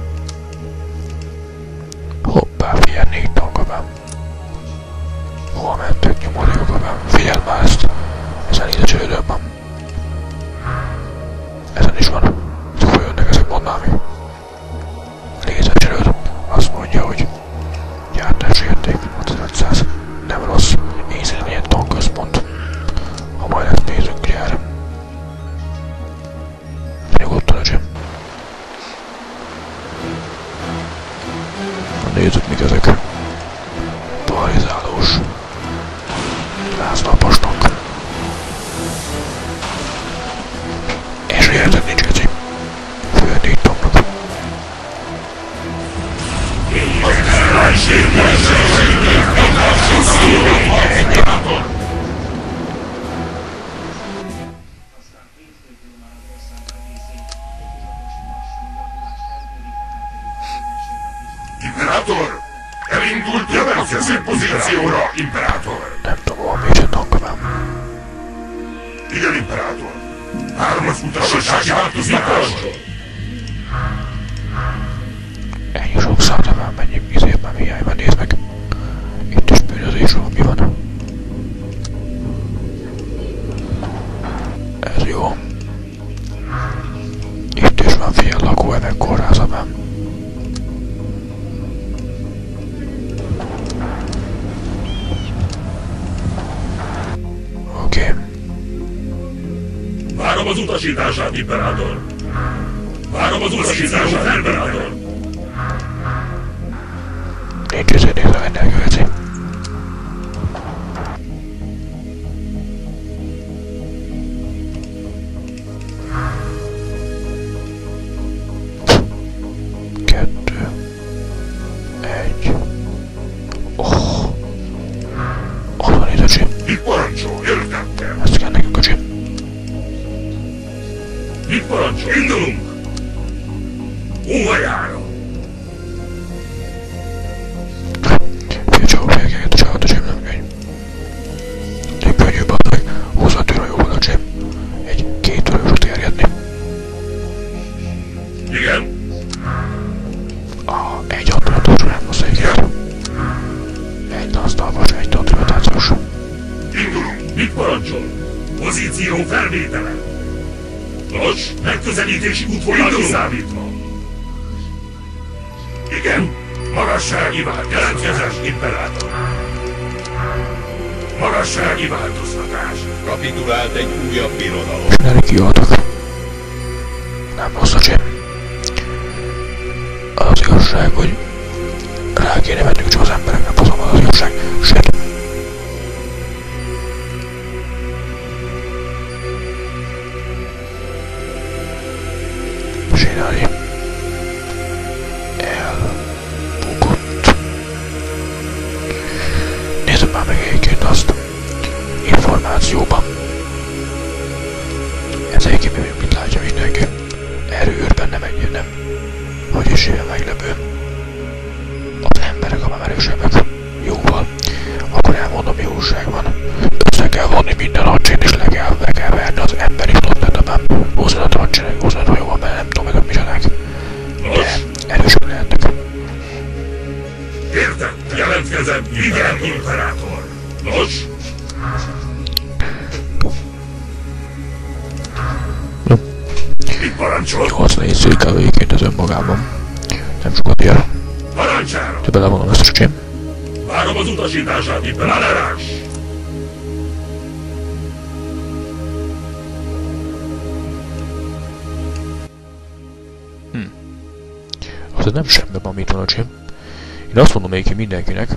Csém. Én azt mondom egyébként mindenkinek,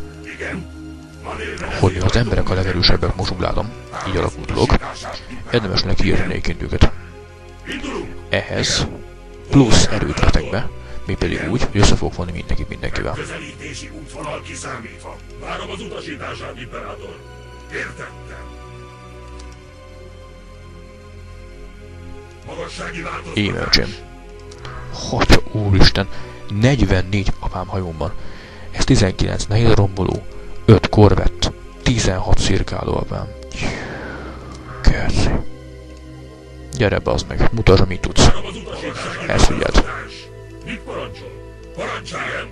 hogy az emberek a legerősebbek most úgy látom, így alakul a dolog, érdemes neki írni egyébként őket. Ehhez plusz erőt vetek be, még pedig úgy, hogy össze fogok vonni mindenkit mindenkivel. Közelítési útvonal kiszámítva. Várom az utasítását, imperátor. Értettem. Magassági változtatás. E-mail csém. Hatya úristen, 44 apám hajómban. Ez 19 nehéz romboló, 5 korvett, 16 szirkáló apám. Keci. Gyere bazd meg, mutasd, mit tudsz. Az figyeld. Mit parancsol? Parancsoljon!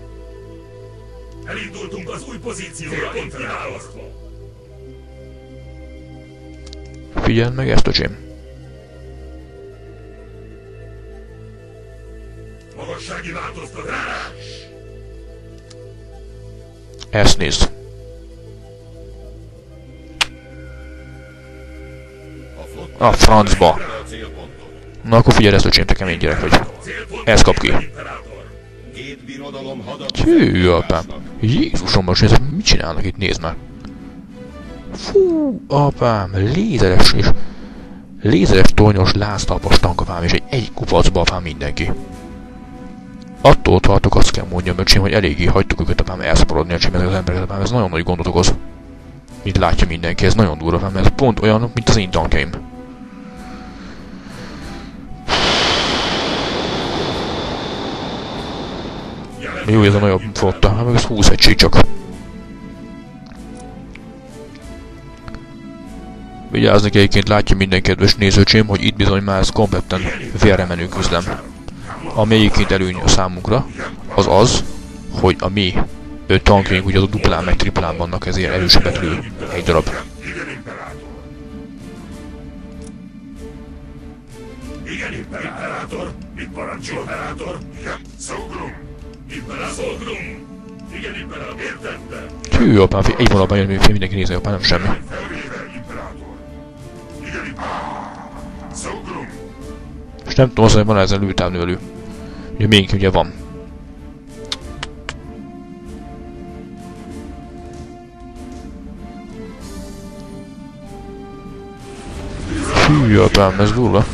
Elindultunk az új pozícióra, imperátor. Figyeld meg ezt, öcsém. Magassági változtatás. Ezt nézd. A francba. Na akkor figyelj ezt, öcsém, te kemény gyerek vagy. Ez kap ki. Hű, apám. Jézusom, most ezek mit csinálnak itt, nézd meg. Fú, apám, lézeres és lézeres tornyos láztalpas tankapám, és egy egy kupacba apám mindenki. Attól tartok, azt kell mondjam, öcsém, hogy eléggé hagytuk őket apám elszaporodni a ezek az embereket apám, ez nagyon nagy gondot okoz. Mint látja mindenki, ez nagyon durva, apám, ez pont olyan, mint az én tankjaim. Jó, ez a nagyobb flotta, hát meg ez 20 egység csak. Vigyázni kell egyébként látja minden kedves nézőcsém, hogy itt bizony már ez kompletten félre menő küzdelem. Ami egyébként előny a számunkra, az az, hogy a mi tankjaink ugye a duplán meg triplán vannak, ezért erősebbet lő egy darab. Igen, imperátor. Mit parancsol, imperátor? Igen, szógrum. Imperátor. Igen, imperátor. Értettem. Hű, apám, fi- egy vonalban jön, mindenki nézi, apám, nem semmi. És nem tudom azt, hogy van ezen lőtávnőlő. De miénk ugye van. Hű, apám, ez durva.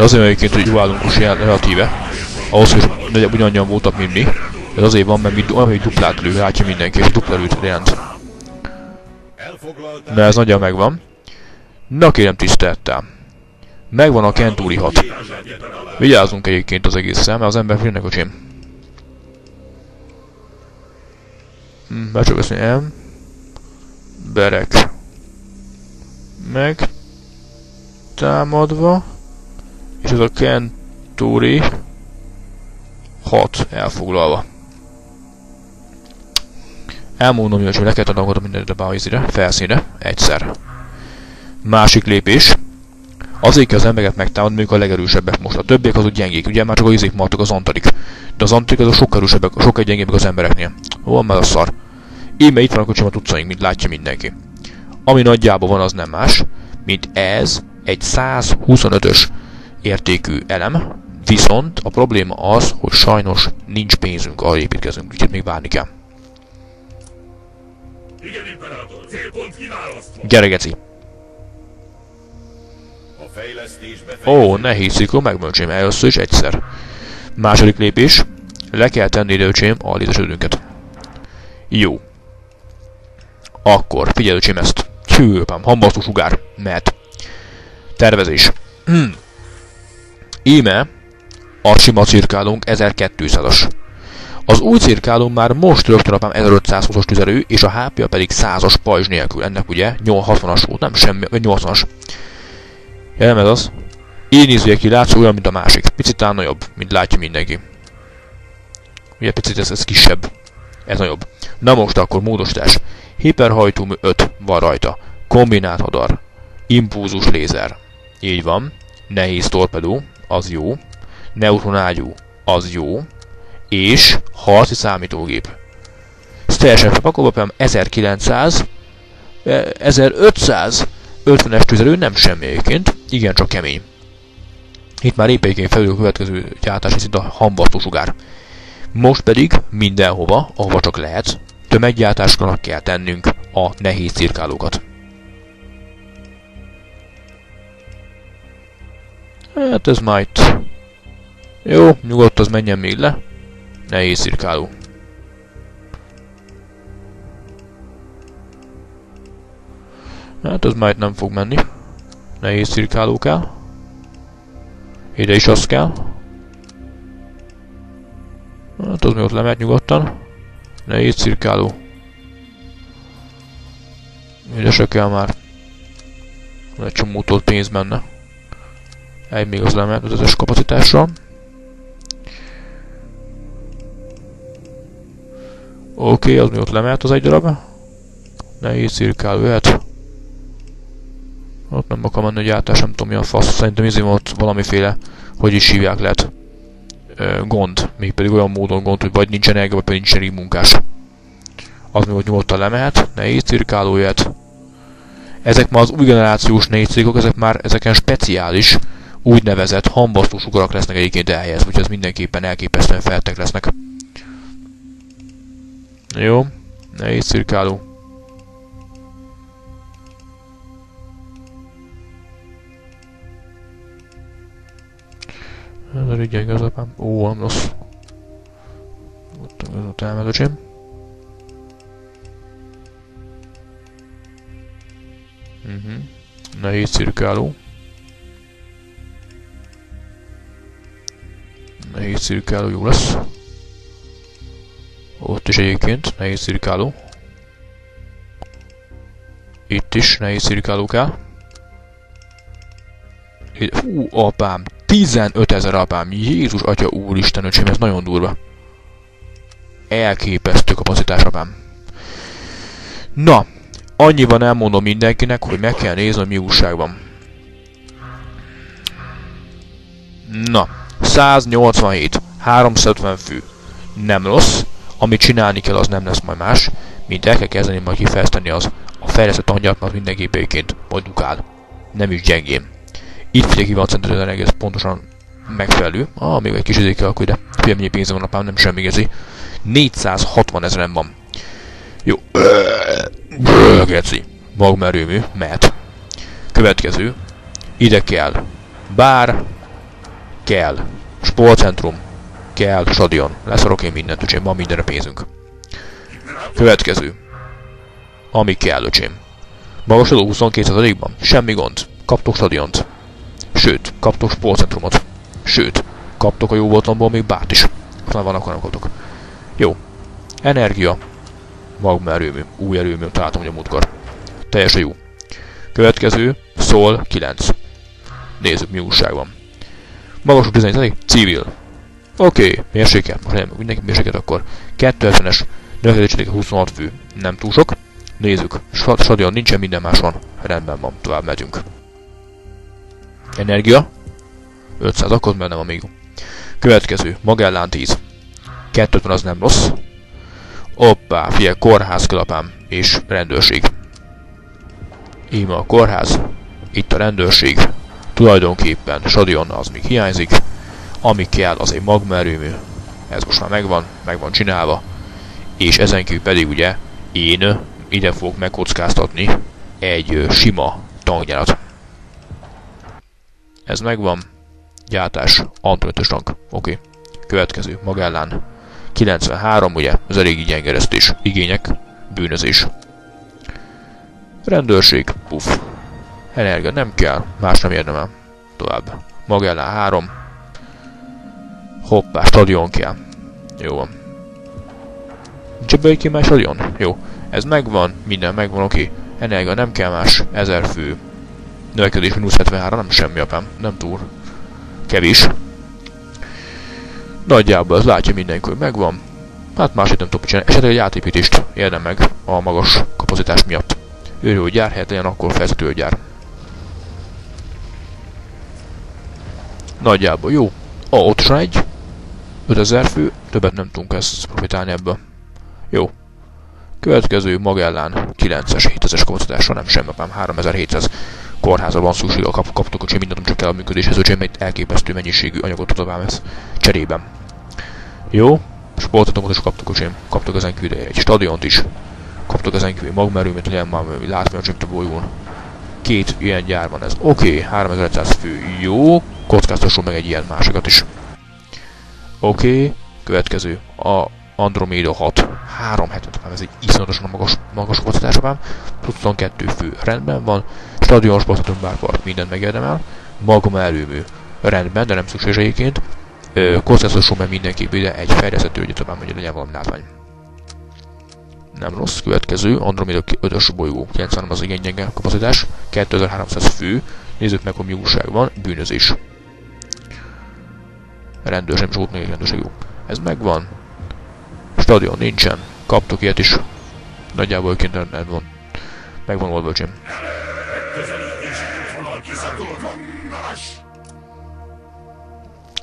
Azért egyébként, hogy duálunk ilyen relatíve. Ahhoz, hogy ugyanannyian voltak, mint mi. Ez azért van, mert mi olyan, hogy duplát lő, látja mindenki, és dupla lőt jelent. Elfoglalták Na ez nagyon megvan. Na kérem tisztelettel. Megvan a Kentúri 6. Vigyázzunk egyébként az egésszel, mert az ember félnek öcsém. Hm, Be csak azt mondja. Berek. Meg. Támadva. És ez a Kentúri 6 elfoglalva. Elmondom, hogy le kell tennem mindent a izére, felszínre, egyszer. Másik lépés. Azért kell az embereket megtámadni, mondjuk a legerősebbek most. A többiek azok gyengék, ugye már csak az izék martak az antarik. De az antarik azok sokkal erősebbek, sokkal gyengébbek az embereknél. Hol már a szar? Íme itt van a kocsim a tudcaink, mint látja mindenki. Ami nagyjából van, az nem más, mint ez egy 125-ös értékű elem, viszont a probléma az, hogy sajnos nincs pénzünk, arra építkezünk, úgyhogy még várni kell. Igen, Imperátor, célpont kiválasztva. Gyere, geci! A fejlesztés Ó, nehéz cikló, megmölcsém először is egyszer. Második lépés. Le kell tenni ide, öcsém, a létesődünket. Jó. Akkor, figyelj, öcsém ezt. Hűpám, hambasztó sugár. Mehet. Tervezés. Hm. Íme a sima cirkálunk 1200-as. Az új cirkálunk már most rögtön apám 1520-as tüzelő, és a HP-a pedig 100-as pajzs nélkül. Ennek ugye 60-as volt, nem semmi, vagy 80-as. Ja, nem ez az. Így nézője ki, látszó olyan, mint a másik. Picit talán nagyobb, mint látja mindenki. Ugye picit ez, ez kisebb. Ez nagyobb. Na most akkor módosítás. Hiperhajtómű 5 van rajta. Kombinált hadar. Impulzus lézer. Így van. Nehéz torpedó. Az jó. Neutronágyú. Az jó. És harci számítógép. Ez teljesen felpakolva, például 1900 eh, 1500 50-es tüzelő nem semmi egyébként, igen csak kemény. Itt már épp felül a következő gyártási szint a hambasztó sugár. Most pedig mindenhova, ahova csak lehet, tömeggyártásnak kell tennünk a nehéz cirkálókat. Hát ez itt. Jó, nyugodt az menjen még le. Nehéz cirkáló. Hát már itt nem fog menni. Nehéz cirkáló kell. Ide is az kell. Hát az még ott lemehet nyugodtan. Nehéz cirkáló. Ide se kell már. Egy csomótól pénz benne. Egy még az lemehet az összes kapacitásra. Oké, okay, az még ott lemehet az egy darab. Nehéz cirkáló jöhet. Ott nem akar menni a gyártás, nem tudom mi a fasz. Szerintem izé ott valamiféle, hogy is hívják lehet, gond. Mégpedig olyan módon gond, hogy vagy nincsen energia, vagy pedig nincsen munkás. Az még ott nyugodtan lemehet, nehéz cirkáló jöhet. Ezek már az új generációs nehéz cirkok, ezek már ezeken speciális, úgynevezett hambasztó sugarak lesznek egyébként elhelyezve, úgyhogy ez mindenképpen elképesztően feltek lesznek. Jó, nehéz cirkáló. Ez a rigyeg az apám. Ó, nem. Ott az ott elmezőcsém. Mhm. Nehéz cirkáló. Nehéz cirkáló jó lesz. Ott is egyébként nehéz cirkáló. Itt is nehéz cirkáló kell. Itt, hú, apám, 15 ezer apám, Jézus Atya Úristen öcsém, ez nagyon durva. Elképesztő kapacitás apám. Na, annyiban elmondom mindenkinek, hogy meg kell nézni, mi újság van. Na, 187, 350 fő. Nem rossz. Amit csinálni kell, az nem lesz majd más, mint el kell kezdeni majd kifejezteni az a fejlesztett angyalt, az mindenképp egyébként majd dukál. nem is gyengén. Itt figyelj ki van centralizálni egész pontosan megfelelő. Ah, még egy kis kell akkor ide. Figyelj, mennyi pénzem van apám, nem semmi gezi. 460 ezeren van. Jó. Geci. Magmerőmű, mehet. Következő. Ide kell. Bár. Kell. Sportcentrum. Kell. Stadion. Leszarok én mindent, öcsém. Van mindenre pénzünk. Következő. Ami kell, öcsém. Magasodó 22%-ban. Semmi gond. Kaptok stadiont. Sőt, kaptok sportcentrumot. Sőt, kaptok a jó voltomból még bárt is. Már van, akkor nem kaptok. Jó. Energia. Magma erőmű. Új erőmű. Találtam, hogy a múltkor. Teljesen jó. Következő. Szól 9. Nézzük, mi újság van. Magas 11 civil. Oké, okay. mérséket. Most nem mindenki mérséket akkor. 250-es. Növekedésének 26 fő. Nem túl sok. Nézzük. Stadion nincsen, minden más van. Rendben van, tovább megyünk. Energia. 500, akkor benne van még. Következő. Magellán 10. 250 az nem rossz. Hoppá, figyelj, kórház kalapám és rendőrség. Íme a kórház, itt a rendőrség, tulajdonképpen stadion az még hiányzik, ami kell az egy magmerőmű, ez most már megvan, meg van csinálva, és ezen kívül pedig ugye én ide fogok megkockáztatni egy sima tankgyárat. Ez megvan, gyártás, Antonötös tank, oké. Okay. Következő, Magellán, 93, ugye, az elég gyengeresztés, igények, bűnözés. Rendőrség, puff. Energia nem kell, más nem érdemel. Tovább. Magellán 3. Hoppá, stadion kell. Jó van. Ebbe egy más stadion? Jó. Ez megvan, minden megvan, oké. Energia nem kell más, 1000 fő. Növekedés mínusz 73, nem semmi apám, nem túl. Kevés. Nagyjából az látja mindenki, megvan. Hát másik nem tudok csinálni. Esetleg egy átépítést érdem meg a magas kapacitás miatt. Őrő gyár helyett legyen akkor gyár. Nagyjából jó. A, ott van egy. 5000 fő. Többet nem tudunk ezt profitálni ebből. Jó. Következő Magellán 9-es, 7000-es kapacitásra, nem semmi, apám 3700 kórházra van szükség, kap, kaptok a mindent, csak kell a működéshez, hogy egy elképesztő mennyiségű anyagot ez cserében. Jó, sportatomot is kaptuk, öcsém, kaptuk ezen kívül egy stadiont is, kaptuk ezen kívül magmerőmet, legyen már látni, hogy a bolygón. Két ilyen gyár van ez. Oké, okay, 3500 fő. Jó, kockáztasson meg egy ilyen másikat is. Oké, okay, következő. A Andromeda 6. 370, ez egy iszonyatosan magas, magas. Plusz 22 fő rendben van. Stadion sportatom bárpart mindent megérdemel. Magma erőmű rendben, de nem szükséges egyébként. Kockáztasson meg mindenképp ide egy fejlesztő, hogy tovább mondja, legyen valami látvány. Nem rossz, következő, Andromeda 5-ös bolygó, 93 az igen gyenge kapacitás, 2300 fő, nézzük meg, hogy mi újság van, bűnözés. Rendőr, nem is volt még rendőrség jó. Ez megvan. Stadion nincsen, kaptok ilyet is. Nagyjából kint van. Megvan oldva, öcsém.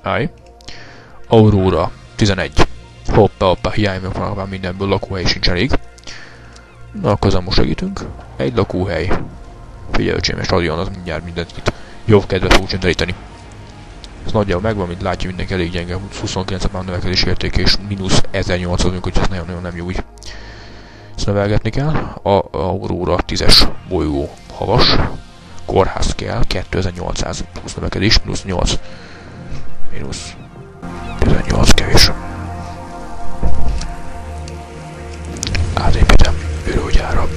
Állj. Aurora 11. Hoppa, hoppa, hiány van mindenből, lakóhely sincs elég. Na, akkor most segítünk. Egy lakóhely. Figyelj, öcsém, stadion, az mindjárt mindent itt jobb kedvet fog csinálítani. Ez nagyjából megvan, mint látja mindenki elég gyenge, 29 a növekedés érték és mínusz 1800, úgyhogy ez nagyon-nagyon nem jó így. Ezt növelgetni kell. A Aurora 10-es bolygó havas. Kórház kell, 2800 plusz növekedés, mínusz 8. Mínusz 18 kevés. Átépítem ürőgyára.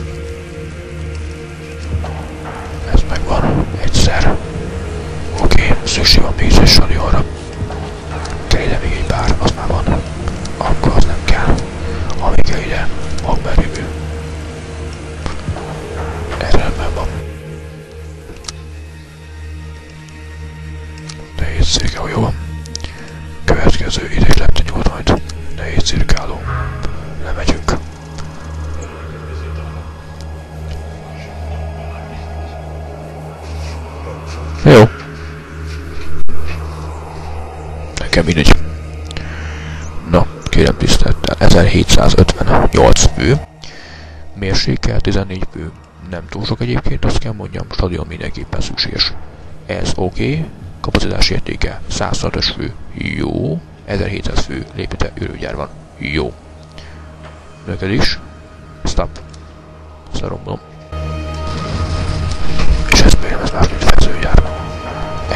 Ez megvan. Egyszer. Szükség van egy stadionra. Kell ide még egy bár, az már van. Akkor az nem kell. Ami kell ide, magmerjövő. Erre rendben van. Nehéz széke, jó. Következő ide nekem mindegy. Na, kérem tisztelettel, 1758 fő, mérsékel 14 fő. Nem túl sok egyébként, azt kell mondjam, stadion mindenképpen szükséges. Ez oké, okay. kapacitás értéke 106-os fő, jó, 1700 fő lépite ürőgyár van, jó. Neked is, stop, szaromlom. És ez például ez már mint fezőgyár.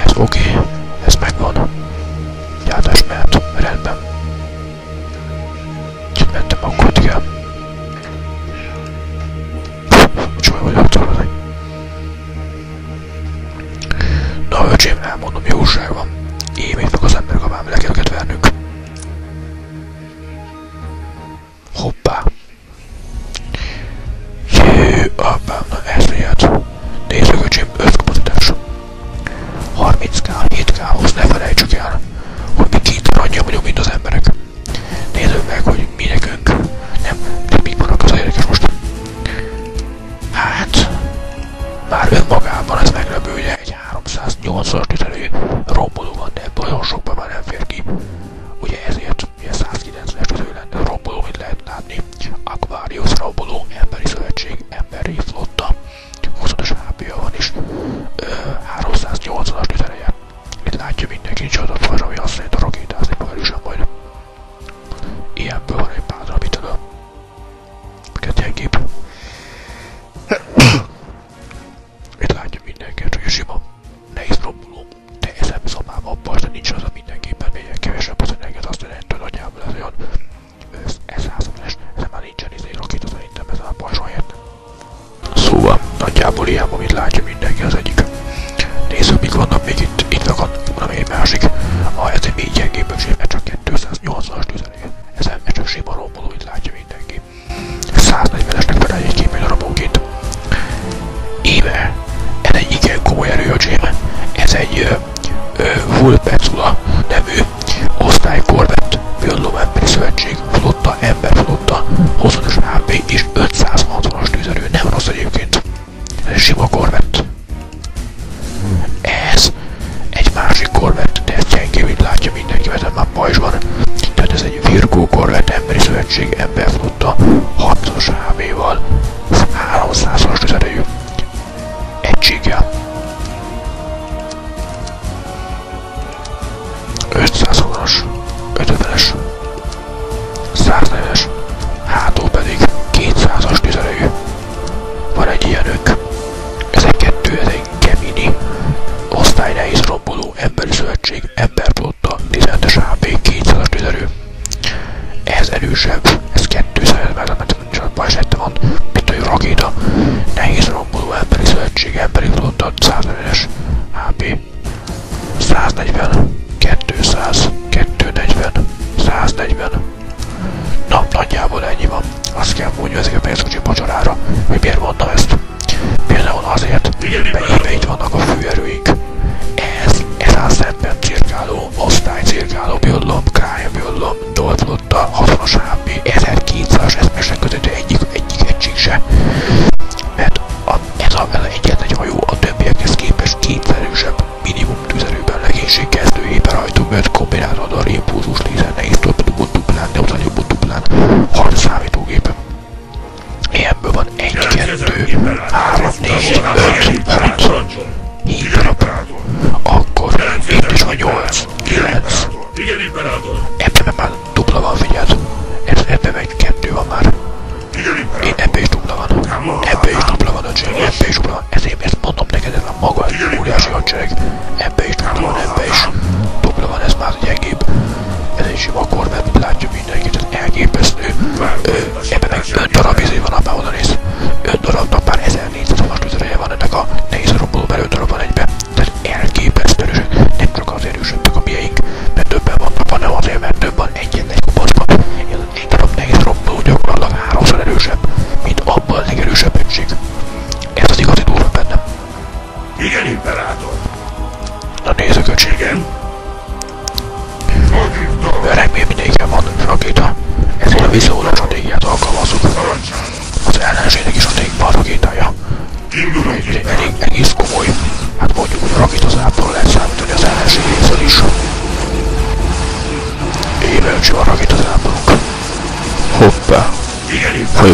Ez oké, okay. ez megvan életben. Kimentem a kutya. Csúly vagyok tőle. Na öcsém, elmondom, jó újság van. Émét meg az ember kabám, le kell őket vernünk. culpa.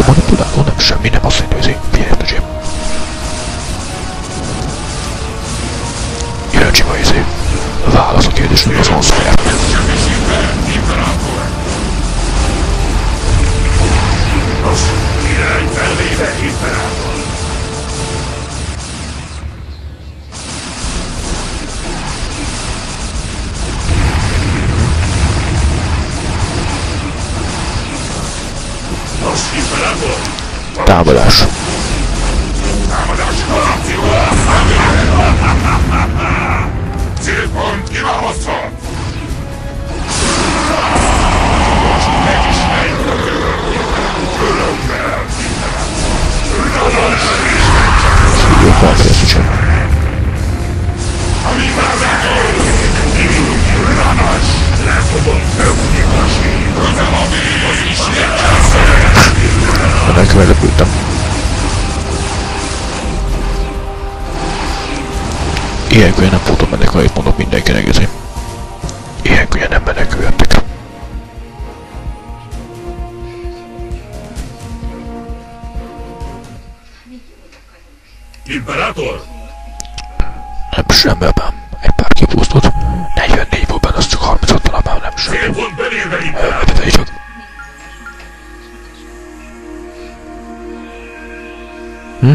croyez-moi, nous n'avons jamais d'avance à Támadás. Ilyen könnyen nem mennek, amit mondok mindenkinek ezért. Ilyen könnyen nem menekülhettek. Imperátor! Nem semmi abban. Egy pár kipusztott. 44 volt benne, az csak 36 talán nem semmi. Célpont belérve, imperátor! Befelé csak. Hm?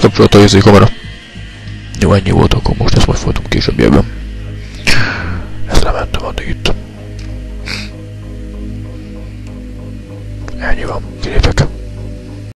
Kapcsolat a izé kamera.